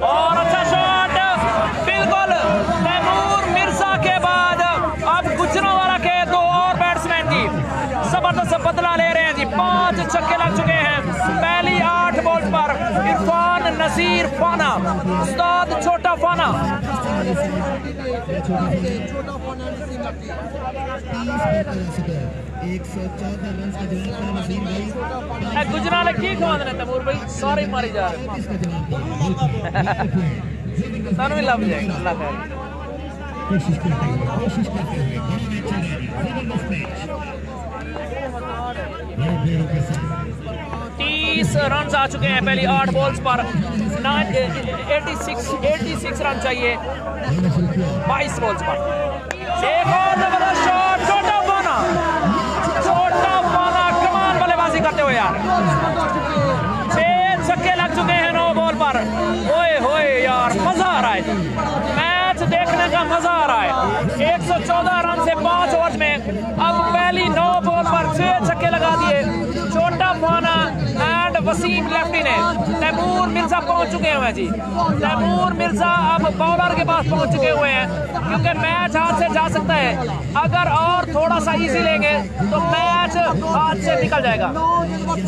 और अच्छा शॉट बिल्कुल गुजरावाला के दो और बैट्समैन जी ज़बरदस्त बदला ले रहे हैं जी। पाँच छक्के लग चुके हैं। पहली आठ बॉल पर इरफान नसीर फाना। उस्ताद छोटा फाना। चौदह रन का जवाब था नसीम भाई ए गुजराल की खवाद ने तैमूर भाई। सारे मारी जा रहे *laughs* सानू भी लग जाएगा अल्लाह कोशिश करते हुए कोशिश करते हुए तीस रन आ चुके हैं पहली आठ बॉल्स पर। Eighty six eighty six run चाहिए। बाईस बॉल्स पर। एक और ज़बरदस्त शॉट छोटा पाना। छोटा पाना, कमाल बल्लेबाजी करते हुए यार। मज़ा आ रहा है 114 रन से पाँच ओवर में अब पहली नौ बॉल पर छह छक्के लगा दिए। छोटा पाना एंड वसीम लेफ्टी ने। तैमूर मिर्ज़ा पहुँच चुके हुए हैं जी। तैमूर मिर्ज़ा अब बॉलर के पास पहुँच चुके हुए हैं क्योंकि मैच हाथ से जा सकता है। अगर और थोड़ा सा इजी लेंगे तो मैच हाथ से निकल जाएगा। नौ जज्बात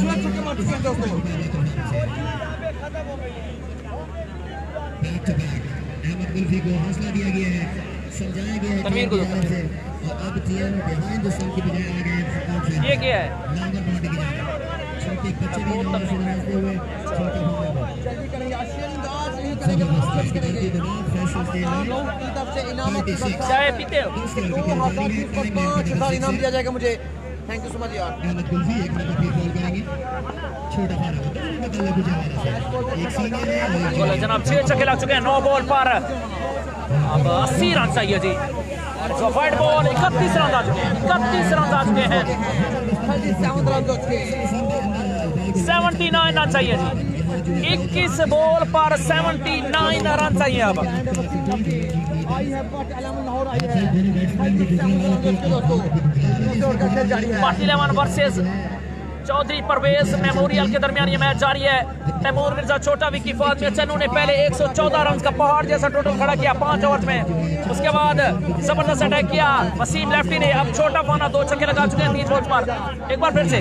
छह हैं कुल्फी को हौसला दिया गया है समझाया गया है को और अब टीम बिहाइंड द सन की बजाय आ गए फ़ील्ड ये क्या है? लांगर बॉडी की छोटे बच्चे भी नमाज़ से नमाजते हुए छोटे होने पर जल्दी करेंगे अश्विन दास यही करेंगे। ज़बरदस्त करेंगे स्टे लाइन लोगों की तरफ़ से इनाम की 26 चाय पीते हो। इस तरह दो की इनाम दिया जाएगा मुझे। थैंक यू सो मच यार एक मिनट पे बॉल करेंगे छोटा फारा जनाब छह छक्के लग चुके हैं नौ बॉल पर। अब अस्सी रन चाहिए जी। जो वाइट बॉल इकतीस रन आ चुके हैं इकतीस रन आ चुके हैं। हो हैं। 79 रन चाहिए जी। 21 बॉल पर 79 रन चाहिए अब। Party eleven versus Chaudhry Parvez memorial के दरमियान ये मैच जारी है। तैमूर मिर्ज़ा छोटा विक्की फातमी चन्नू ने पहले 114 रन का पहाड़ जैसा टोटल खड़ा किया पाँच ओवर में। उसके बाद ज़बरदस्त अटैक किया। वसीम लेफ्टी ने अब छोटा फाना दो छक्के लगा चुके हैं तीन बॉल पर। एक बार फिर से।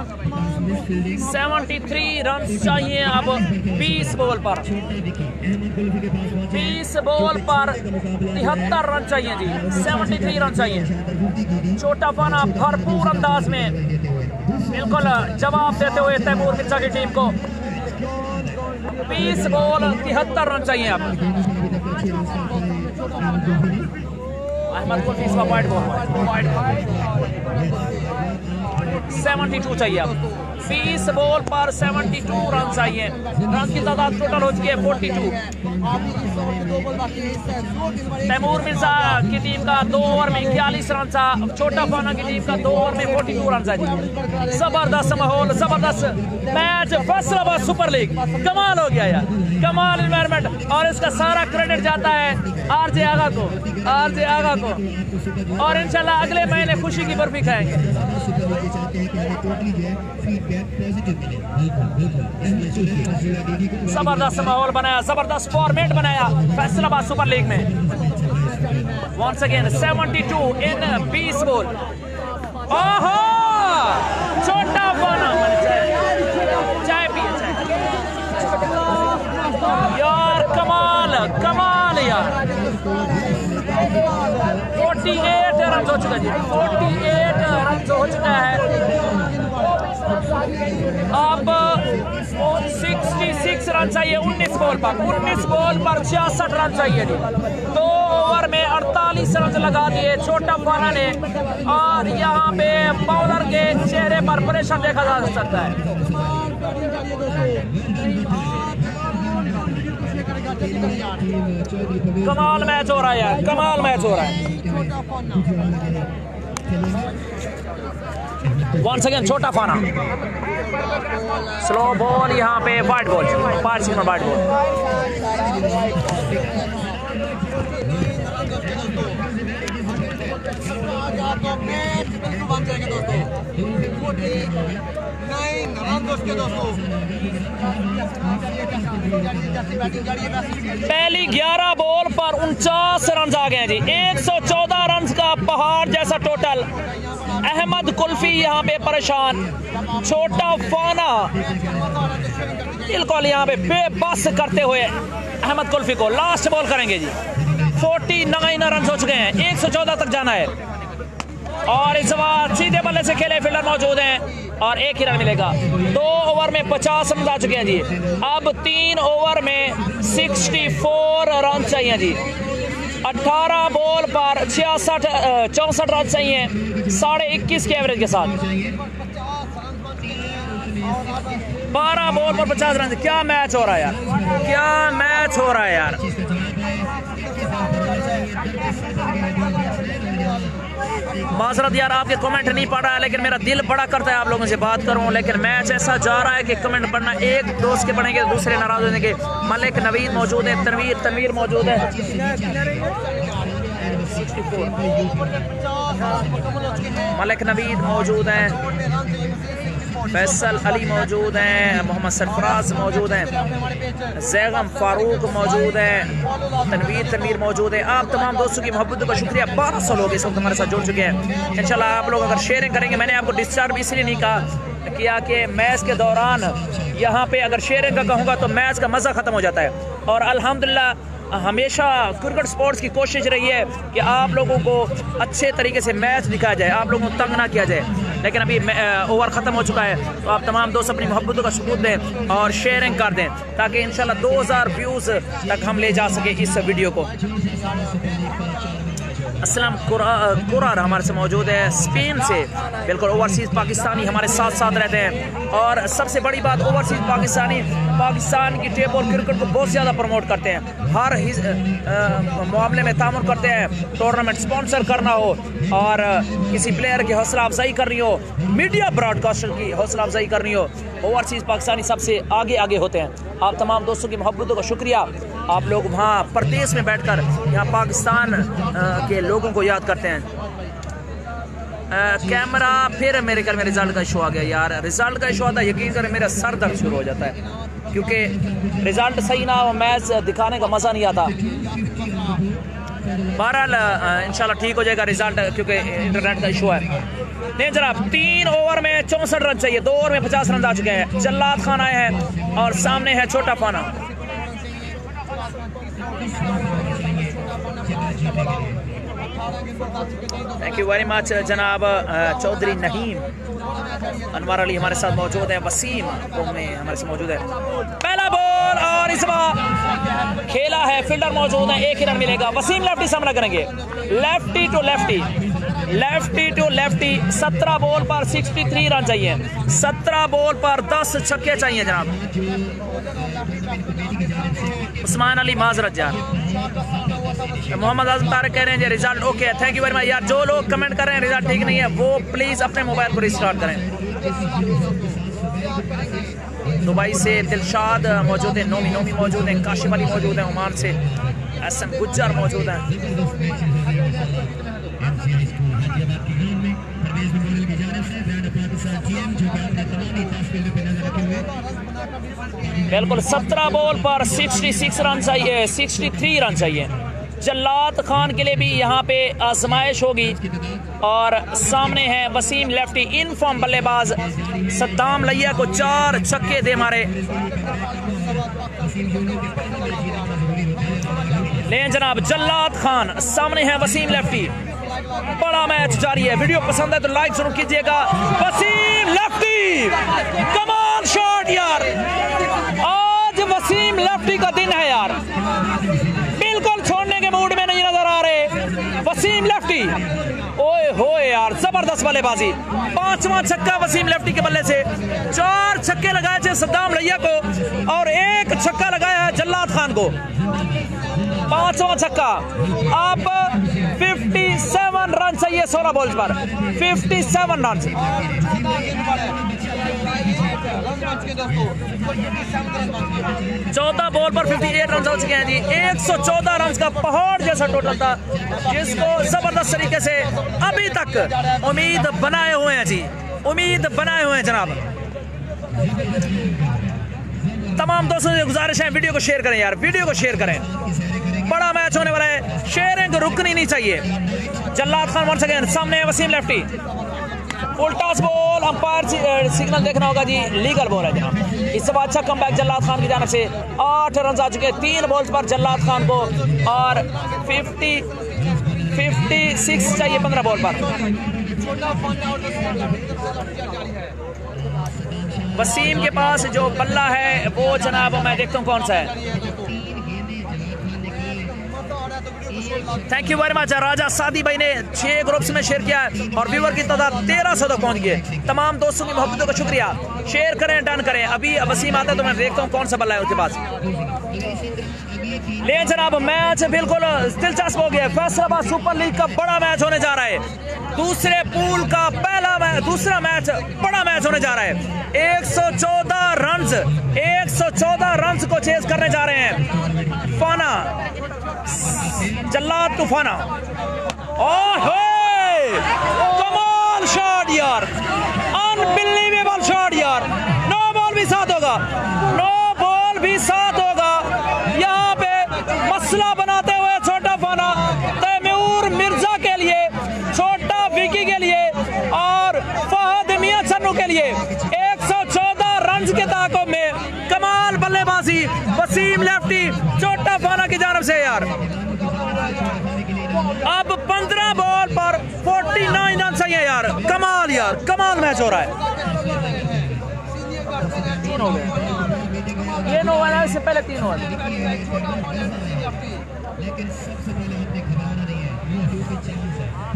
73 रन चाहिए अब 20 बॉल पर। 20 बॉल पर तिहत्तर रन चाहिए जी 73 रन चाहिए। छोटा पाना भरपूर अंदाज में बिल्कुल जवाब देते हुए तैमूर मिर्ज़ा की टीम को। 20 बॉल तिहत्तर रन चाहिए अब। अहमद कुल्फी इसका वाइड बॉल वाइड 72 चाहिए। अब 20 बॉल पर 72 रन चाहिए। रन की तादाद टोटल हो चुकी है 42 आपकी इस ओवर में दो बॉल बाकी है इस स्कोर इस बार एक तैमूर मिर्ज़ा की टीम का दो ओवर में इक्यालीस रन था। छोटा फाना की टीम का दो ओवर में 42 रन जी। ज़बरदस्त माहौल, ज़बरदस्त मैच, फैसलाबाद सुपर लीग। कमाल हो गया यार। कमाल इन्वायरमेंट और इसका सारा क्रेडिट जाता है आरजे आगा को। आरजे आगा को। और इंशाल्लाह अगले महीने खुशी की बर्फ़ी खाएँगे। ज़बरदस्त माहौल बनाया ज़बरदस्त फॉर्मेट बनाया फैसलाबाद सुपर लीग में। वंस अगेन 72 इन 20 बॉल ओहो! छोटा बना चाय पिए चाय। यार कमाल कमाल यार। 48 रन हो चुका 48 रन हो चुका है। अब 66 रन चाहिए 19 बॉल पर। 19 बॉल पर छियासठ रन चाहिए दो ओवर में 48 रन लगा दिए छोटा ने। और यहाँ पे बॉलर के चेहरे पर प्रेशर देखा जा सकता है। कमाल मैच हो रहा है यार, कमाल मैच हो रहा है। वंस अगेन छोटा फाना स्लो बॉल यहाँ पे वाइट बॉल पार्ट में वाइट बॉल तो मैच बिल्कुल दोस्तों पहली 11 बॉल पर उनचास रन आ गए जी। 114 रन का पहाड़ जैसा टोटल अहमद कुल्फी यहाँ पे परेशान। छोटा फाना। बिल्कुल यहाँ पे बेबस करते हुए अहमद कुल्फी को लास्ट बॉल करेंगे जी। 49 रन हो चुके हैं। 114 तक जाना है। और इस बार सीधे बल्ले से खेले फील्डर मौजूद हैं और एक ही रन मिलेगा। दो ओवर में 50 रन आ चुके हैं जी। अब तीन ओवर में 64 रन चाहिए जी। 18 बॉल पर छियासठ चौसठ रन चाहिए साढ़े इक्कीस के एवरेज के साथ। बारह बॉल पर पचास रन। क्या मैच हो रहा है यार? क्या मैच हो रहा है यार? माजरत यार, आपके कमेंट नहीं पढ़ रहा है, लेकिन मेरा दिल बड़ा करता है आप लोगों से बात करूँ, लेकिन मैच ऐसा जा रहा है कि कमेंट पढ़ना एक दोस्त के पढ़ेंगे दूसरे नाराज़ होने के। मलिक नवीद मौजूद है तनवीर तनवीर मौजूद है। मलिक नवीद मौजूद हैं। फैसल अली मौजूद हैं, मोहम्मद सरफराज मौजूद हैं, जैगम फारूक मौजूद हैं, तनवीर तनवीर मौजूद है। आप तमाम दोस्तों की मोहब्बत का शुक्रिया। बारह सौ लोग इस वक्त हमारे साथ जुड़ चुके हैं। इंशाल्लाह आप लोग अगर शेयरिंग करेंगे, मैंने आपको डिस्चार्ज इसलिए नहीं कहा, किया कि मैच के दौरान यहाँ पे अगर शेयरिंग का कहूँगा तो मैच का मज़ा ख़त्म हो जाता है। और अल्हम्दुलिल्लाह हमेशा क्रिकेट स्पोर्ट्स की कोशिश रही है कि आप लोगों को अच्छे तरीके से मैच दिखाया जाए, आप लोगों को तंग ना किया जाए। लेकिन अभी ओवर ख़त्म हो चुका है तो आप तमाम दोस्त अपनी मोहब्बतों का सबूत दें और शेयरिंग कर दें, ताकि इंशाल्लाह 2000 व्यूज़ तक हम ले जा सकें इस वीडियो को। असलम कुरार हमारे से मौजूद है, स्पेन से। बिल्कुल ओवरसीज़ पाकिस्तानी हमारे साथ साथ रहते हैं। और सबसे बड़ी बात ओवरसीज़ पाकिस्तानी, पाकिस्तान की टेप और क्रिकेट को बहुत ज़्यादा प्रमोट करते हैं। हर मामले में तामुन करते हैं। टूर्नामेंट स्पॉन्सर करना हो, और किसी प्लेयर की हौसला अफजाई करनी हो मीडिया ब्रॉडकास्टर की हौसला अफजाई करनी हो ओवरसीज़ पाकिस्तानी सबसे आगे आगे होते हैं। आप तमाम दोस्तों की मोहब्बतों का शुक्रिया। आप लोग वहाँ प्रदेश में बैठकर यहाँ पाकिस्तान के लोगों को याद करते हैं। कैमरा फिर मेरे घर में रिज़ल्ट का इशू आ गया यार। रिज़ल्ट का इशू आता है, यकीन करें मेरा सर दर्द शुरू हो जाता है। क्योंकि रिज़ल्ट सही ना हो, मैच दिखाने का मज़ा नहीं आता। बहरहाल इंशाल्लाह ठीक हो जाएगा रिज़ल्ट, क्योंकि इंटरनेट का इशू है। नहीं जनाब, तीन ओवर में चौंसठ रन चाहिए। दो ओवर में पचास रन आ चुके हैं। जल्लाद खान आए हैं और सामने है छोटा पाना। थैंक यू वेरी मच जनाब चौधरी नहीम अनवर अली हमारे साथ मौजूद है, वसीम में हमारे साथ मौजूद है। पहला बॉल और इस बार खेला है फील्डर मौजूद है, एक ही रन मिलेगा। वसीम लेफ्टी सामना करेंगे। Lefty to lefty lefty to lefty सत्रह बॉल पर सिक्सटी थ्री रन चाहिए। सत्रह बॉल पर दस छक्के चाहिए, जनाब। उस्मान अली माजरत यार। मोहम्मद आज़म तारक कह रहे हैं रिज़ल्ट ओके है। थैंक यू वेरी मच यार, जो लोग कमेंट कर रहे हैं रिज़ल्ट ठीक नहीं है। वो प्लीज़ अपने मोबाइल को रिस्टार्ट करें। दुबई से दिलशाद मौजूद है, नोमी नोमी मौजूद है, काशिम अली मौजूद है, ओमान से एस एम गुज्जर मौजूद हैं। बिल्कुल, सत्रह बॉल पर सिक्सटी सिक्स रन चाहिए, सिक्सटी थ्री रन चाहिए। जल्लाद खान के लिए भी यहाँ पे आजमाइश होगी। और सामने है वसीम लेफ्टी इन फॉर्म बल्लेबाज सद्दाम लैया को चार छक्के दे मारे। ले जनाब जल्लाद खान, सामने है वसीम लेफ्टी। बड़ा मैच जारी है। वीडियो पसंद है तो लाइक ज़रूर कीजिएगा। वसीम लेफ्टी, कमाल शॉट यार। आज वसीम लेफ्टी का दिन है यार। के मूड में नहीं नज़र आ रहे। वसीम लेफ्टी ओए होए यार, ज़बरदस्त बल्लेबाजी। पांचवा छक्का वसीम लेफ्टी के बल्ले से। चार छक्के लगाए थे सद्दाम रैया को और एक छक्का लगाया है जल्लाद खान को। पांचवा छक्का। अब 57 रन चाहिए सोलह बॉल्स पर। 57 रन चौदह बॉल पर 58 रन हो चुके हैं जी। 114 रन का पहाड़ जैसा टोटल था, जिसको ज़बरदस्त तरीके से अभी तक उम्मीद बनाए हुए हैं जी। उम्मीद बनाए हुए हैं जनाब। तमाम दोस्तों से गुजारिश है, वीडियो को शेयर करें यार, वीडियो को शेयर करें। बड़ा मैच होने वाला है शेयरिंग रुकनी नहीं चाहिए। जल्लाद खान वन सेकेंड सामने वसीम लेफ्टी उल्टा बॉल अंपायर सिग्नल देखना होगा जी, लीगल बॉल है जनाब। इससे बाद अच्छा कम बैक जल्लाद खान की जानब से आठ रन आ चुके तीन बॉल्स पर जल्लाद खान को, और फिफ्टी फिफ्टी सिक्स चाहिए पंद्रह बॉल पर। वसीम के पास जो बल्ला है, वो जनाब, मैं देखता हूँ कौन सा है। Thank you very much Raja Sadi भाई ने छह ग्रुप्स में शेयर किया है और व्यूवर की तादाद तेरह सौ तक पहुँच गई तमाम दोस्तों की मोहब्बतों का शुक्रिया। शेयर करें डन करें। अभी वसीम आता है तो मैं देखता हूँ कौन सा बल्ला है उसके पास। ले जनाब मैच बिल्कुल दिलचस्प हो गया फैसलाबाद सुपर लीग का बड़ा मैच होने जा रहा है। दूसरे पूल का पहला मैच दूसरा मैच, बड़ा मैच होने जा रहा है। 114 रन्स 114 रन्स को चेस करने जा रहे हैं। फाना, जल्लाद तूफाना कमाल शॉट यार अनबिलीवेबल शॉट यार नो बॉल भी साथ होगा। नो बॉल भी साथ होगा। के जानब से यार। अब 15 बॉल पर 49 रन चाहिए यार कमाल यार कमाल मैच हो रहा है। हो ये नो वाला इससे पहले तीन हो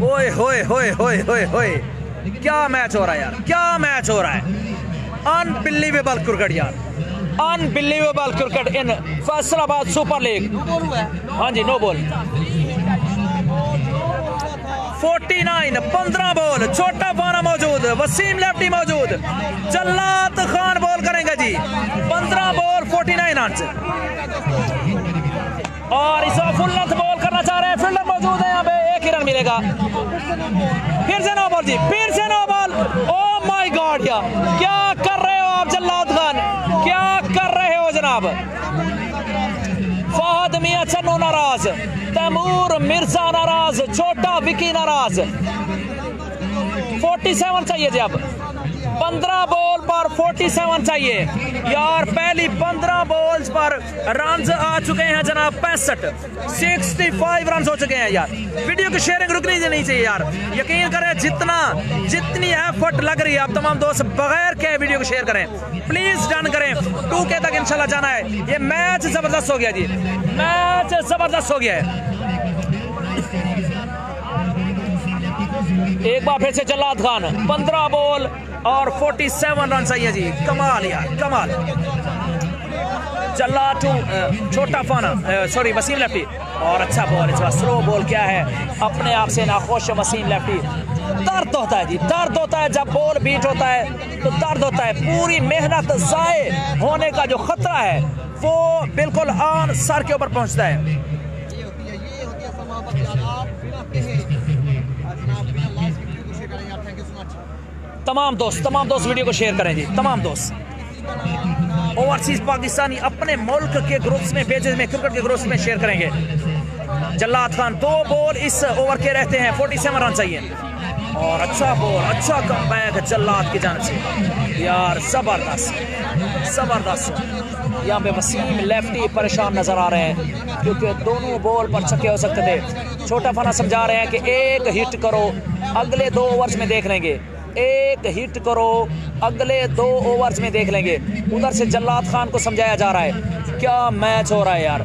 ओए होए होए होए होए होए। क्या मैच हो रहा है यार क्या मैच हो रहा है। अनबिलीवेबल क्रिकेट यार। Unbelievable cricket in Faisalabad super league हाँ जी नो बॉल 49 15 बॉल छोटा फाना मौजूद, वसीम लेफ्टी मौजूद. जल्लात खान बॉल करेंगे जी. 15 बॉल 49 रन और इस फुल लेंथ बॉल करना चाह रहे हैं. फील्डर मौजूद है यहाँ पे. एक ही रन मिलेगा. फिर से नो बॉल जी, फिर से no ball. Oh my god या। क्या कर रहे हो आप जल्लाद खान? क्या कर रहे हो जनाब? फहद मियाँ चन्नू नाराज़, तैमूर मिर्ज़ा नाराज़, छोटा विकी नाराज़। 47 चाहिए जी अब। 15 बॉल पर 47 चाहिए। यार, पहली 15 बॉल्स पर रन आ चुके हैं जनाब पैंसठ। 65 रन हो चुके हैं यार। वीडियो की शेयरिंग रुकनी नहीं चाहिए यार। यकीन करें, जितना, जितनी एफर्ट लग रही है, आप तमाम दोस्त बगैर के वीडियो को शेयर करें। प्लीज़ डन करें। टू के तक इंशाल्लाह जाना है। ये मैच ज़बरदस्त हो गया जी। मैच ज़बरदस्त हो गया है। एक बार फिर से जल्लाद खान 15 बॉल और 47 रन चाहिए जी। कमाल यार, कमाल। जल्ला टू छोटा फाना सॉरी वसीम लेफ्टी और अच्छा बॉल इस बार स्लो बॉल क्या है? अपने आप से नाखुश वसीम लेफ्टी दर्द होता है जी, दर्द होता है। जब बॉल बीट होता है तो दर्द होता है। पूरी मेहनत जाए होने का जो खतरा है, वो बिल्कुल आन सर के ऊपर पहुँचता है ये होती है ये होती है समापत यार आप बिना कहे आज जनाब बिना लास्ट वीडियो को शेयर करें यार थैंक यू सो मच तमाम दोस्त तमाम दोस्त वीडियो को शेयर करें जी। तमाम दोस्त। ओवरसीज पाकिस्तानी अपने मुल्क के ग्रुप्स में पेजेस में क्रिकेट के ग्रुप्स में शेयर करेंगे। जल्लाद खान, दो बॉल इस ओवर के रहते हैं। 47 रन चाहिए। और अच्छा बॉल अच्छा कम बैक जल्लाद की जान से। यार, ज़बरदस्त। ज़बरदस्त। यहाँ पे वसीम लेफ्टी परेशान नज़र आ रहे हैं, क्योंकि दोनों बॉल पर छक्के हो सकते थे। छोटा फना समझा रहे हैं कि एक हिट करो, अगले दो ओवर्स में देख लेंगे। एक हिट करो। अगले दो ओवर्स में देख लेंगे। उधर से जल्लाद खान को समझाया जा रहा है। क्या मैच हो रहा है यार?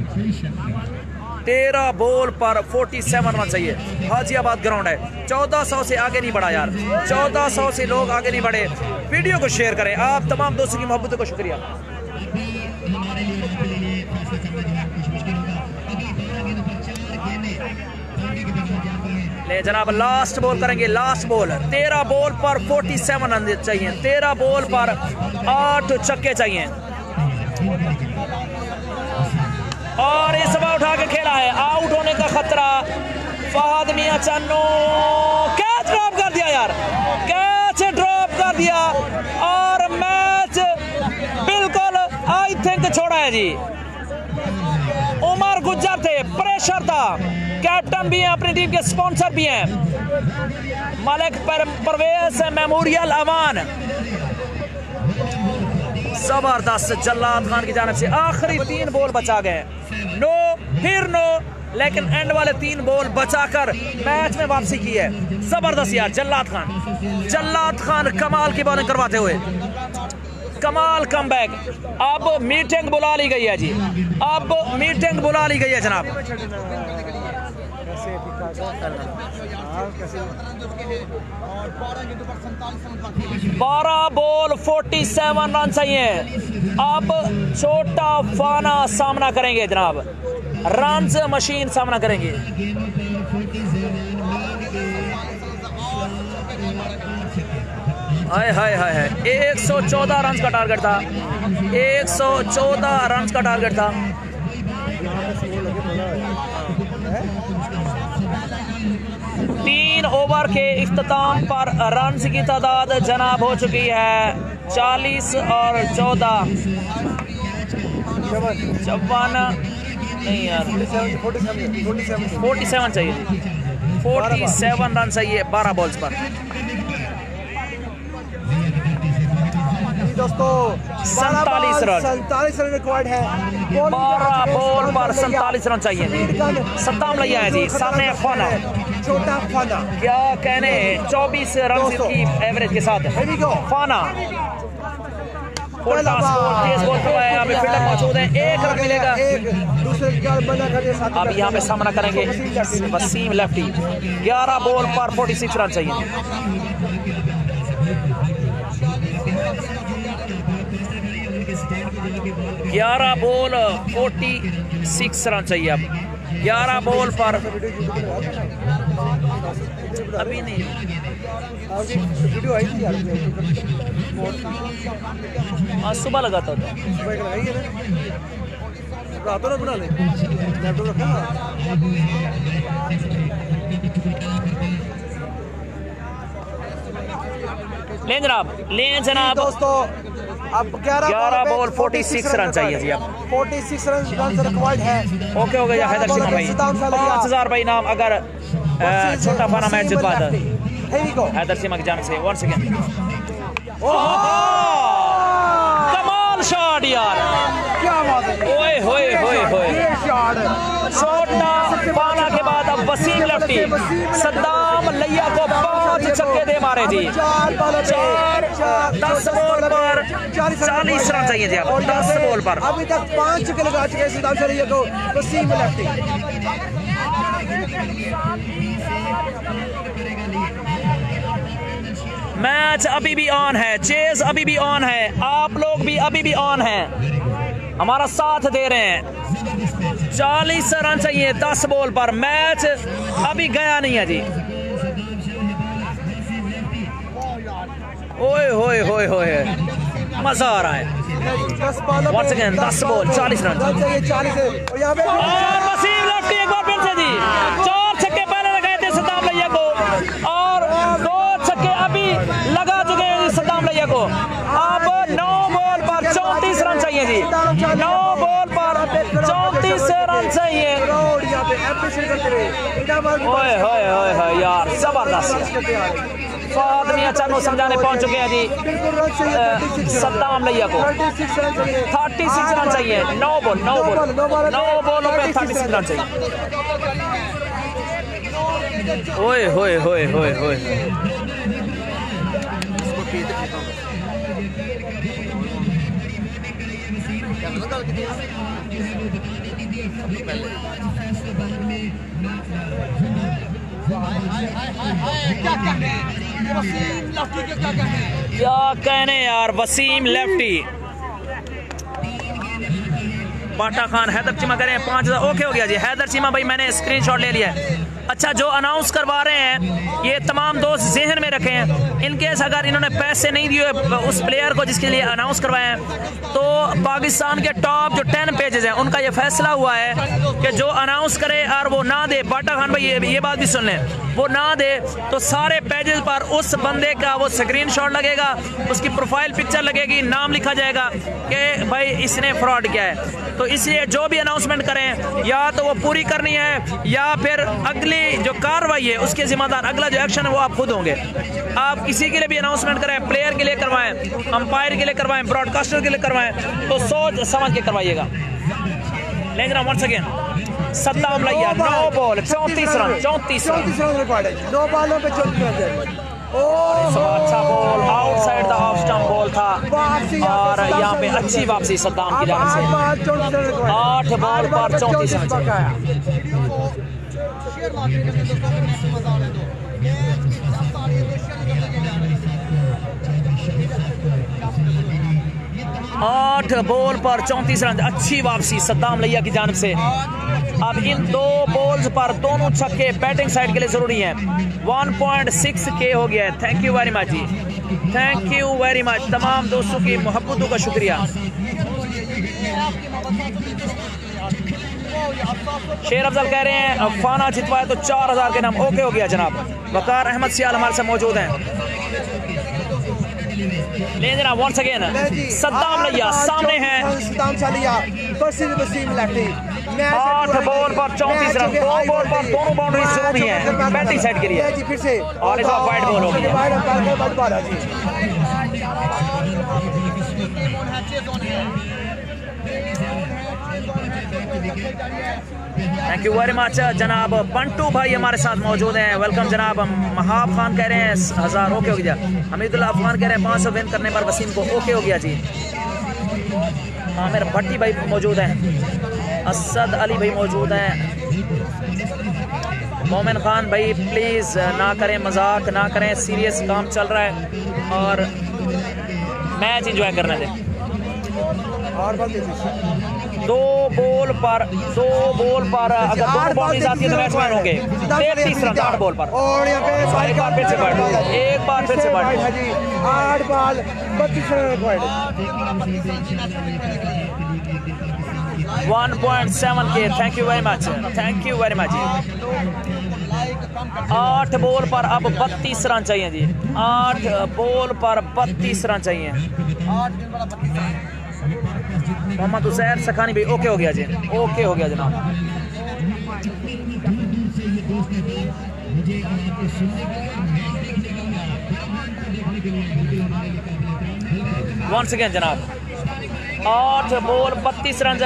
तेरह बॉल पर 47 रन चाहिए। हाजियाबाद ग्राउंड है। 1400 से आगे नहीं बढ़ा यार। 1400 से लोग आगे नहीं बढ़े। वीडियो को शेयर करें। आप तमाम दोस्तों की मोहब्बतों का शुक्रिया। ले जनाब लास्ट बॉल करेंगे लास्ट बॉल तेरह बॉल पर 47 रन चाहिए। तेरह बॉल पर आठ छक्के चाहिए। और इस बार उठा के खेला है। आउट होने का खतरा। फहद मियाँ चन्नू। कैच ड्रॉप कर दिया यार। कैच ड्रॉप कर दिया। और मैच बिल्कुल आई थिंक छोड़ा है जी। उमर गुज्जर थे प्रेशर था। कैप्टन भी हैं अपनी टीम के स्पॉन्सर भी हैं। मलिक पर, परवेज मेमोरियल अमान ज़बरदस्त जल्लाद खान की जानब से आखिरी तीन बॉल बचा गए। नो फिर नो लेकिन एंड वाले तीन बॉल बचाकर मैच में वापसी की है। ज़बरदस्त यार जल्लाद खान। जल्लाद खान कमाल की बॉलिंग करवाते हुए। कमाल कम बैक अब मीटिंग बुला ली गई है जी। अब मीटिंग बुला ली गई है जनाब। बारह गेंदों फोर्टी सेवन रन बाकी है। बारह बॉल 47 रन चाहिए अब छोटा फाना सामना करेंगे जनाब। रन मशीन सामना करेंगे। हाय हाय हाय हाय। 114 रन का टारगेट था। 114 रन का टारगेट था। तीन ओवर के इख्ताम पर रन की तादाद जनाब हो चुकी है 40 और 14 चौवन नहीं यार। 47 चाहिए जी 47 रन चाहिए। 12 बॉल्स पर। जी दोस्तों सैतालीस रन। सैंतालीस रन रिकॉर्ड है। बारह बॉल पर सैंतालीस रन चाहिए जी। सत्ताम लैया है जी सामने फाना छोटा फाना क्या कहने चौबीस रन की एवरेज के साथ. फाना है एक रन मिलेगा। अब यहाँ पे सामना करेंगे वसीम लेफ्टी 11 बॉल पर 46 रन चाहिए। ग्यारह बॉल 46 रन चाहिए अब। 11 बॉल पर। अभी नहीं। आज सुबह लगाता था। रातों बना ले लें जनाब लें जनाब। दोस्तों अब 11 11 बॉल 46 रन चाहिए जी अब। 46 रन रन रिक्वायर्ड है। ओके हो गया हैदर सिंह भाई। पाँच हज़ार भाई नाम अगर छोटा फाना मैच जितवा हैदर सिंह की जान से वन सेकेंड कमाल शॉट यार। क्या बात है। ओए होए होए होए। शॉट छोटा वसीम लफ्टी सद्दाम लैया को पाँच छक्के दे मारे जी। चार दस बॉल पर चालीस रन चाहिए जी अब दस बॉल पर। अभी तक पाँच छक्के लगा चुके हैं सिद्धांत शरीय को वसीम लेफ्टी मैच अभी भी ऑन है चेज अभी भी ऑन है आप लोग भी अभी भी ऑन हैं। हमारा साथ दे रहे हैं। चालीस रन चाहिए दस बॉल पर। मैच अभी गया नहीं है जी। ओए होए होए होए। मज़ा आ रहा है। दस बॉलों 10 बॉल, 40 रन। चाहिए चालीस लेफ्टी एक बार फिर से जी। चार छक्के पहले लगाए थे को। और दो छक्के अभी लगा चुके हैं सद्दाम लैया को। अब नौ बॉल पर चौंतीस रन चाहिए जी नौ बॉल पर चौंतीस रन चाहिए करोड़ यहाँ पे एप्रिशिएट करते रहे इनामात की ओए होए होए होए यार ज़बरदस्त। बात करते आ रहे हैं। फाद मियाँ चानू समझाने पहुँच चुके हैं जी। बिल्कुल रन चाहिए 36 रन। सद्दाम लैया को। 36 रन चाहिए। थर्टी सिक्स रन चाहिए। नौ बॉल नौ बॉल। नौ बॉलों। पे थर्टी सिक्स रन। चाहिए। ओए होए होए होए होए क्या क्या कहने यार, वसीम लेफ्टी पाटा खान, हैदर चीमा करें पाँच हज़ार। ओके हो गया जी, हैदर चीमा भाई, मैंने स्क्रीनशॉट ले लिया है। अच्छा जो अनाउंस करवा रहे हैं ये तमाम दोस्त जहन में रखे हैं। इनकेस अगर इन्होंने पैसे नहीं दिए उस प्लेयर को जिसके लिए अनाउंस करवाए तो पाकिस्तान के टॉप जो टेन पेजेस हैं उनका ये फैसला हुआ है कि जो अनाउंस करे और वो ना दे। बाटा खान भाई ये, ये बात भी सुन लें। वो ना दे तो सारे पेजेस पर उस बंदे का वो स्क्रीनशॉट लगेगा उसकी प्रोफ़ाइल पिक्चर लगेगी नाम लिखा जाएगा कि भाई इसने फ्रॉड किया है। तो इसलिए जो भी अनाउंसमेंट करें या तो वो पूरी करनी है या फिर अगली जो कार्रवाई है उसके जिम्मेदार अगला जो एक्शन है वो आप खुद होंगे। आप किसी के लिए भी अनाउंसमेंट करें प्लेयर के लिए करवाएँ अंपायर के लिए करवाएँ ब्रॉडकास्टर के लिए करवाएँ तो सोच समझ के करवाइएगा। वंस अगेन सद्दाम लैया नौ बॉल चौंतीस रन चौंतीस रन। चौंतीस रन रिकॉर्ड दो बॉलों पे चौंतीस रन अच्छा ball outside the off stump ball था। और यहाँ पे अच्छी वापसी सद्दाम की जाने से। आठ बॉल पर चौंतीस रन। शेयर मार्केट को मैच मज़ा आने दो मैच की तो शेयर जा रहे हैं आठ बॉल पर चौंतीस रन, अच्छी वापसी सद्दाम लैया की जानब से। अब इन दो बॉल्स पर दोनों छक्के बैटिंग साइड के लिए ज़रूरी हैं। 1.6 के हो गया है। थैंक यू वेरी मच जी। थैंक यू वेरी मच तमाम दोस्तों की मोहब्बतों का शुक्रिया। शेर अफजल कह रहे हैं फाना जितवाए तो चार हज़ार के नाम ओके हो गया जनाब। वकार अहमद सियाल हमारे साथ मौजूद हैं। ले जनाब वंस अगेन सद्दाम लैया सामने हैं। सद्दाम चालिया वसीम वसीम लेफ्टी आठ बॉल पर चौंतीस रन दो बॉल पर दोनों बाउंड्री ज़रूरी है बैटिंग साइड के लिए। और इस बार वाइड बॉल हो गई थैंक यू वेरी मच जनाब पंटू भाई हमारे साथ मौजूद हैं। वेलकम जनाब, हम महाब खान कह रहे हैं, हज़ार ओके हो गया। हमीदुल्ला अफगान कह रहे हैं, पाँच सौ विन करने पर वसीम को ओके हो गया जी। आमिर भट्टी भाई मौजूद हैं। असद अली भाई मौजूद हैं। मोमिन खान भाई प्लीज़ ना करें मज़ाक, ना करें सीरियस काम चल रहा है। और मैच इंजॉय करने दें। और दो बॉल पर दो बॉल पर अगर दोनों बाउंड्रीज आती है तो बैट्समैन होंगे। तैतीस रन आठ बॉल पर। और यहाँ पे एक बार फिर से बैट एक बार फिर से बैट हाँ आठ बॉल बत्तीस रन रिक्वायर्ड 1.7 के thank you very much thank you very much आठ बॉल पर अब बत्तीस रन चाहिए जी आठ बॉल पर बत्तीस रन चाहिए। मोहम्मद हुसैन सखानी भाई ओके हो गया जी ओके हो गया जनाब। वंस अगेन जनाब आठ बॉल बत्तीस रन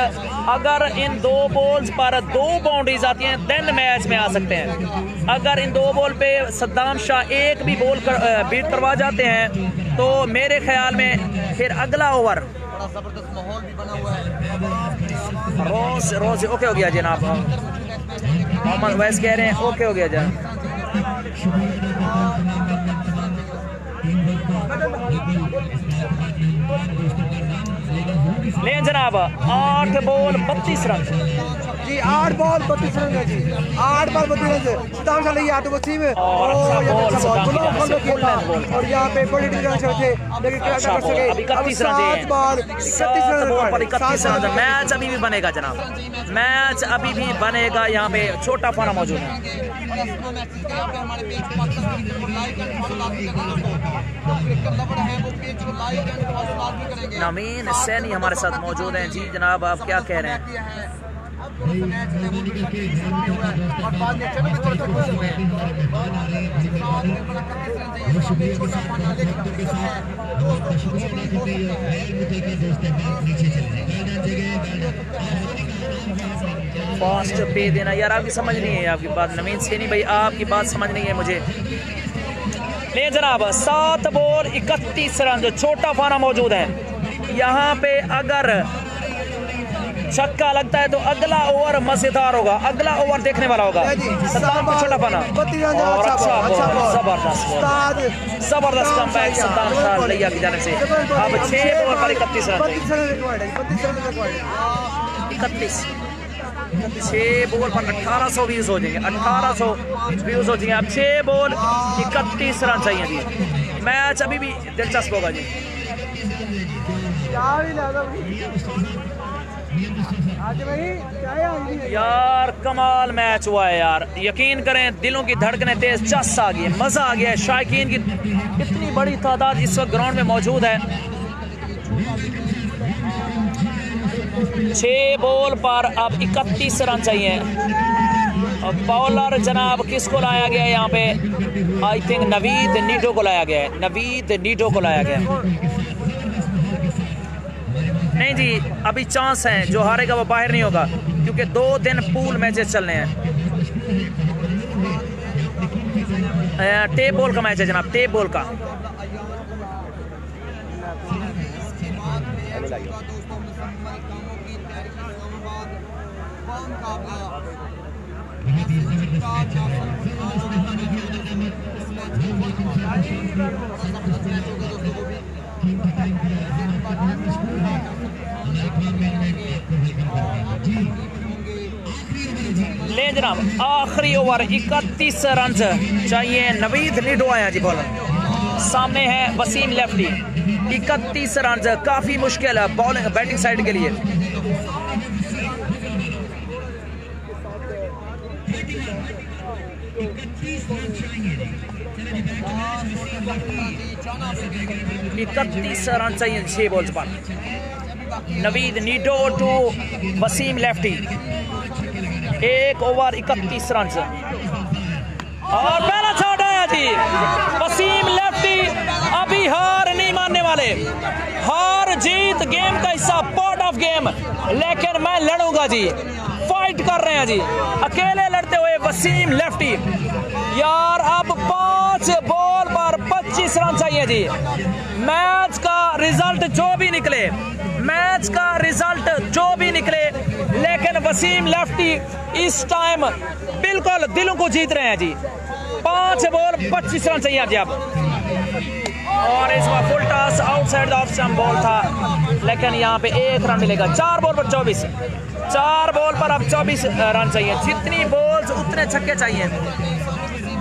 अगर इन दो बॉल्स पर दो बाउंड्रीज आती हैं देन मैच में आ सकते हैं। अगर इन दो बॉल पे सद्दाम शाह एक भी बॉल कर, बीट करवा जाते हैं तो मेरे ख्याल में फिर अगला ओवर बड़ा ज़बरदस्त माहौल भी बना हुआ है। रोज रोज, ओके हो गया जनाब। मोहम्मद वैस कह रहे हैं, ओके हो गया जनाब। ले जनाब, आठ बॉल, बत्तीस रन। जी आठ बॉल बत्तीस रन है जी। आठ बॉल बत्तीस रन से। सताम साल आठ अच्छा अच्छा तरफ़ से। ball। और यहाँ पे बड़ी डिवीज़न से थे लेकिन क्या अच्छा कर सके? अब इकतीस रन सात बॉल इकतीस रन पर इकतीस रन मैच अभी भी बनेगा जनाब। मैच अभी भी बनेगा। यहाँ पे छोटा फाना मौजूद है। नवीन सैनी हमारे साथ मौजूद हैं। जी जनाब आप क्या कह रहे हैं? फास्ट पे देना। यार, आपकी समझ नहीं है आपकी बात। नवीन सैनी भाई, आपकी बात समझ नहीं है मुझे। ले जनाब, सात बॉल, इकतीस रन, जो छोटा फाना मौजूद है। यहाँ पे अगर छक्का लगता है तो अगला ओवर मज़ेदार होगा अगला ओवर देखने वाला होगा। छोटा रन और अच्छा अच्छा अच्छा ज़बरदस्त ज़बरदस्त सद्दाम लिया की जाने से। अब छह बॉल पर इकतीस रन है इकतीस। छः बॉल पर 1800 व्यूज़ हो जाएँगे 1800 व्यूज़ हो जाएँगे। अब छः बॉल इकतीस रन चाहिए जी। मैच अभी भी दिलचस्प होगा जी। यार, कमाल मैच हुआ है यार। यकीन करें, दिलों की धड़कनें तेज, चस आ गई मज़ा आ गया शायकीन की इतनी बड़ी तादाद इस वक्त ग्राउंड में मौजूद है। छः बॉल पर अब इकतीस रन चाहिए। और बॉलर जनाब, किसको लाया गया यहाँ पे? आई थिंक नवीद नीडो को लाया गया है। नवीद नीडो को लाया गया है। नहीं जी, अभी चांस है, जो हारेगा वो बाहर नहीं होगा, क्योंकि दो दिन पूल मैचेस चलने हैं। टेप बॉल का मैच है जनाब टेप बॉल का ले जनाब, आखिरी ओवर, इकतीस रन चाहिए नवीद नीडो आया जी बॉलर। सामने है वसीम लेफ्टी। इकतीस रन काफ़ी मुश्किल है बॉलिंग बैटिंग साइड के लिए। इकतीस रन चाहिए छह बॉल्स पर नवीद नीडो टू वसीम लेफ्टी। एक ओवर इकतीस रन और पहला शॉट है जी। वसीम लेफ्टी अभी हार नहीं मानने वाले। हार जीत गेम का हिस्सा पार्ट ऑफ़ गेम लेकिन मैं लड़ूँगा जी। फाइट कर रहे हैं जी। अकेले लड़ते हुए वसीम लेफ्टी यार, अब पाँच बॉल पर 25 रन चाहिए जी। मैच का रिज़ल्ट जो भी निकले, मैच का रिज़ल्ट जो भी निकले, लेकिन वसीम लेफ्टी इस टाइम बिल्कुल दिलों को जीत रहे हैं जी। पाँच बॉल 25 रन चाहिए जी अब। और इस बार full toss outside off stump ball था, लेकिन यहाँ पे एक रन मिलेगा। चार बॉल पर 24 चार बॉल पर अब 24 रन चाहिए। जितनी बॉल्स उतने छक्के चाहिए।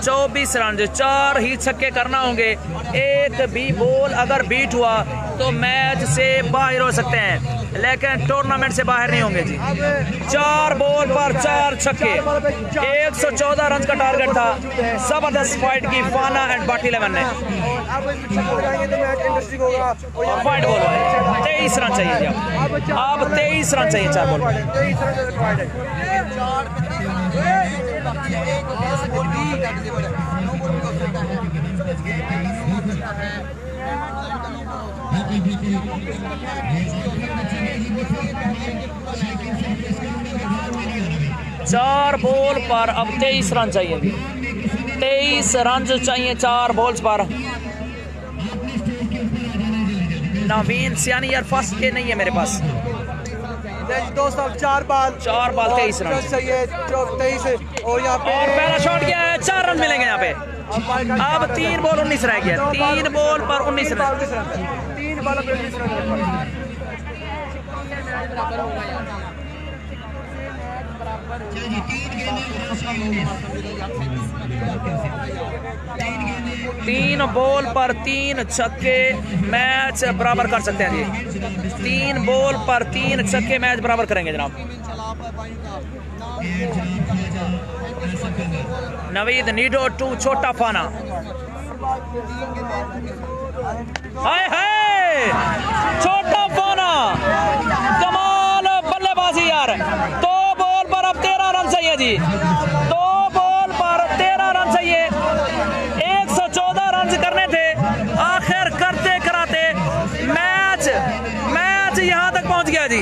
24 रन चार ही छक्के करना होंगे। एक भी बॉल अगर बीट हुआ तो मैच से बाहर हो सकते हैं, लेकिन टूर्नामेंट से बाहर नहीं होंगे जी। चार बॉल पर चार छक्के। 114 रन का टारगेट था। ज़बरदस्त फाइट की फाना एंड बाटी इलेवन ने। फाइट बॉल तेईस रन चाहिए अब। तेईस रन चाहिए चार बॉल चार बॉल पर, अब तेईस रन चाहिए। तेईस रन चाहिए चार बॉल्स पर। नवीन सियानी यार फ़र्स्ट के नहीं है मेरे पास। दोस्तों अब चार बाल चार बाल, 23 रन। चाहिए तेईस और यहाँ पे और पहला शॉट गया है। चार रन मिलेंगे यहाँ पे। अब तीन बॉल उन्नीस रह गया। तीन बॉल पर उन्नीस रन। तीन बॉल पर उन्नीस रन। तीन बॉल पर तीन छक्के मैच बराबर कर सकते हैं जी। तीन बॉल पर तीन छक्के मैच बराबर करेंगे जनाब। नवीद नीडो टू छोटा फाना। हाय हाय! छोटा फाना! कमाल बल्लेबाजी यार। दो बॉल पर अब तेरह रन चाहिए जी। दो बॉल तेरह रन चाहिए 114 रन करने थे। आखिर करते कराते मैच मैच यहाँ तक पहुँच गया जी।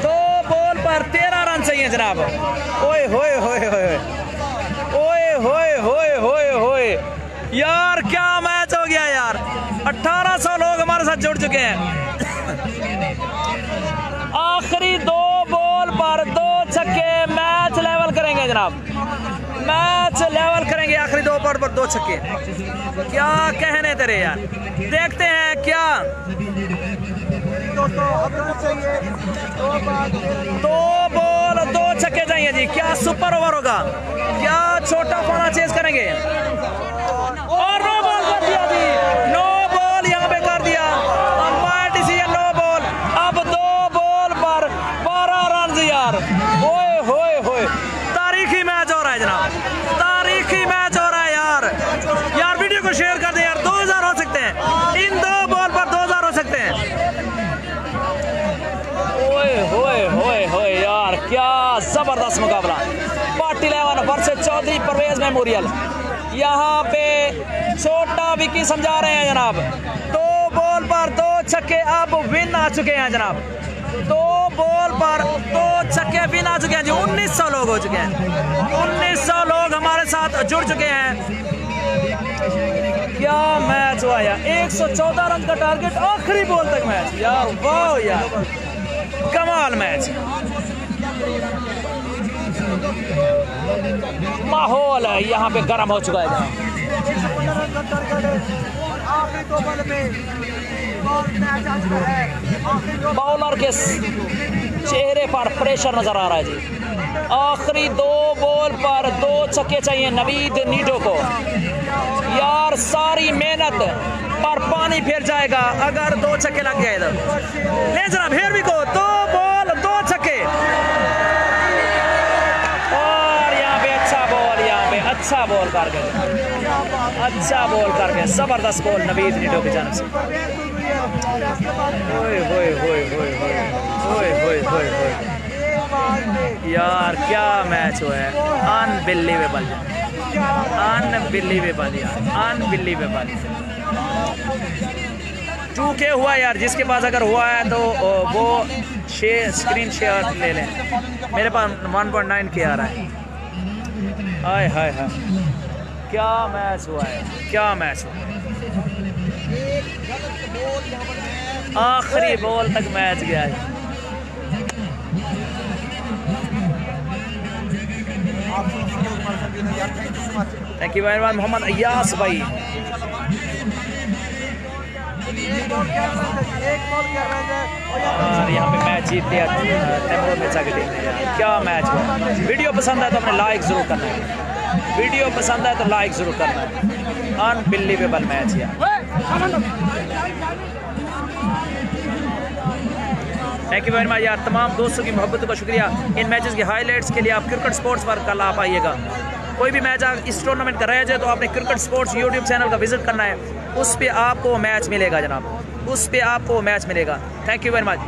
दो बॉल पर तेरह रन चाहिए जनाब। ओए, होए होए होए ओए होए होए होए होए। यार, क्या मैच हो गया यार। 1800 लोग हमारे साथ जुड़ चुके हैं। आखिरी दो बॉल पर दो छक्के मैच लेवल करेंगे जनाब। मैच लेवल करेंगे आखिरी दो ओवर पर दो छक्के। क्या कहने तेरे यार? देखते हैं क्या। दो दो बॉल, दो छक्के चाहिए जी। क्या सुपर ओवर होगा? क्या छोटा पाना चेज करेंगे? और नो बॉल कर दिया जी। नो ज़बरदस्त मुकाबला। Party eleven versus Chaudhry Parvez memorial. यहाँ पे छोटा विकी समझा रहे हैं जनाब। दो बॉल पर दो छक्के अब विन आ चुके हैं जनाब। दो बॉल पर दो छक्के विन आ चुके हैं जी। 1900 लोग हो चुके हैं। 1900 लोग हमारे साथ जुड़ चुके हैं। क्या मैच हुआ यार? 114 रन का टारगेट आखिरी बॉल तक मैच। यार वाह यार। कमाल मैच। माहौल यहाँ पे गर्म हो चुका है। बॉलर के चेहरे पर प्रेशर नज़र आ रहा है जी। आखिरी दो बॉल पर दो छक्के चाहिए नवीद नीडो को। यार, सारी मेहनत पर पानी फिर जाएगा, अगर दो छक्के लग गए तो ले जनाब हेर भी को दो अच्छा बॉल कर गए। अच्छा बॉल कर गए। ज़बरदस्त बॉल नवीद नीडो की जानब से। यार, क्या मैच हुआ है? अनबिलीवेबल अनबिलीवेबल यार। अनबिलीवेबल टू के हुआ यार, जिसके पास अगर हुआ है तो वो शेयर स्क्रीन शेयर ले लें। मेरे पास वन पॉइंट नाइन के आ रहा है। हाय हाय हाय। क्या मैच हुआ है? क्या मैच हुआ आखिरी बॉल तक मैच गया है। Thank you very much Mohammad Ayas भाई। और यहाँ पे मैच जीत लिया तैमूर मिर्ज़ा की टीम ने यार क्या मैच हुआ? वीडियो पसंद है तो अपने लाइक ज़रूर करना। है वीडियो पसंद है तो लाइक ज़रूर करना। है अनबिलीवेबल मैच यार। थैंक यू वेरी मच यार। तमाम दोस्तों की मोहब्बत का शुक्रिया। इन मैचेस की हाईलाइट्स के लिए आप क्रिकेट स्पोर्ट्स पर कल आप आइएगा। कोई भी मैच इस टूर्नामेंट का रह जाए तो आपने क्रिकेट स्पोर्ट्स यूट्यूब चैनल का विज़िट करना है। उस पर आपको मैच मिलेगा जनाब। उस पर आपको मैच मिलेगा। Thank you very much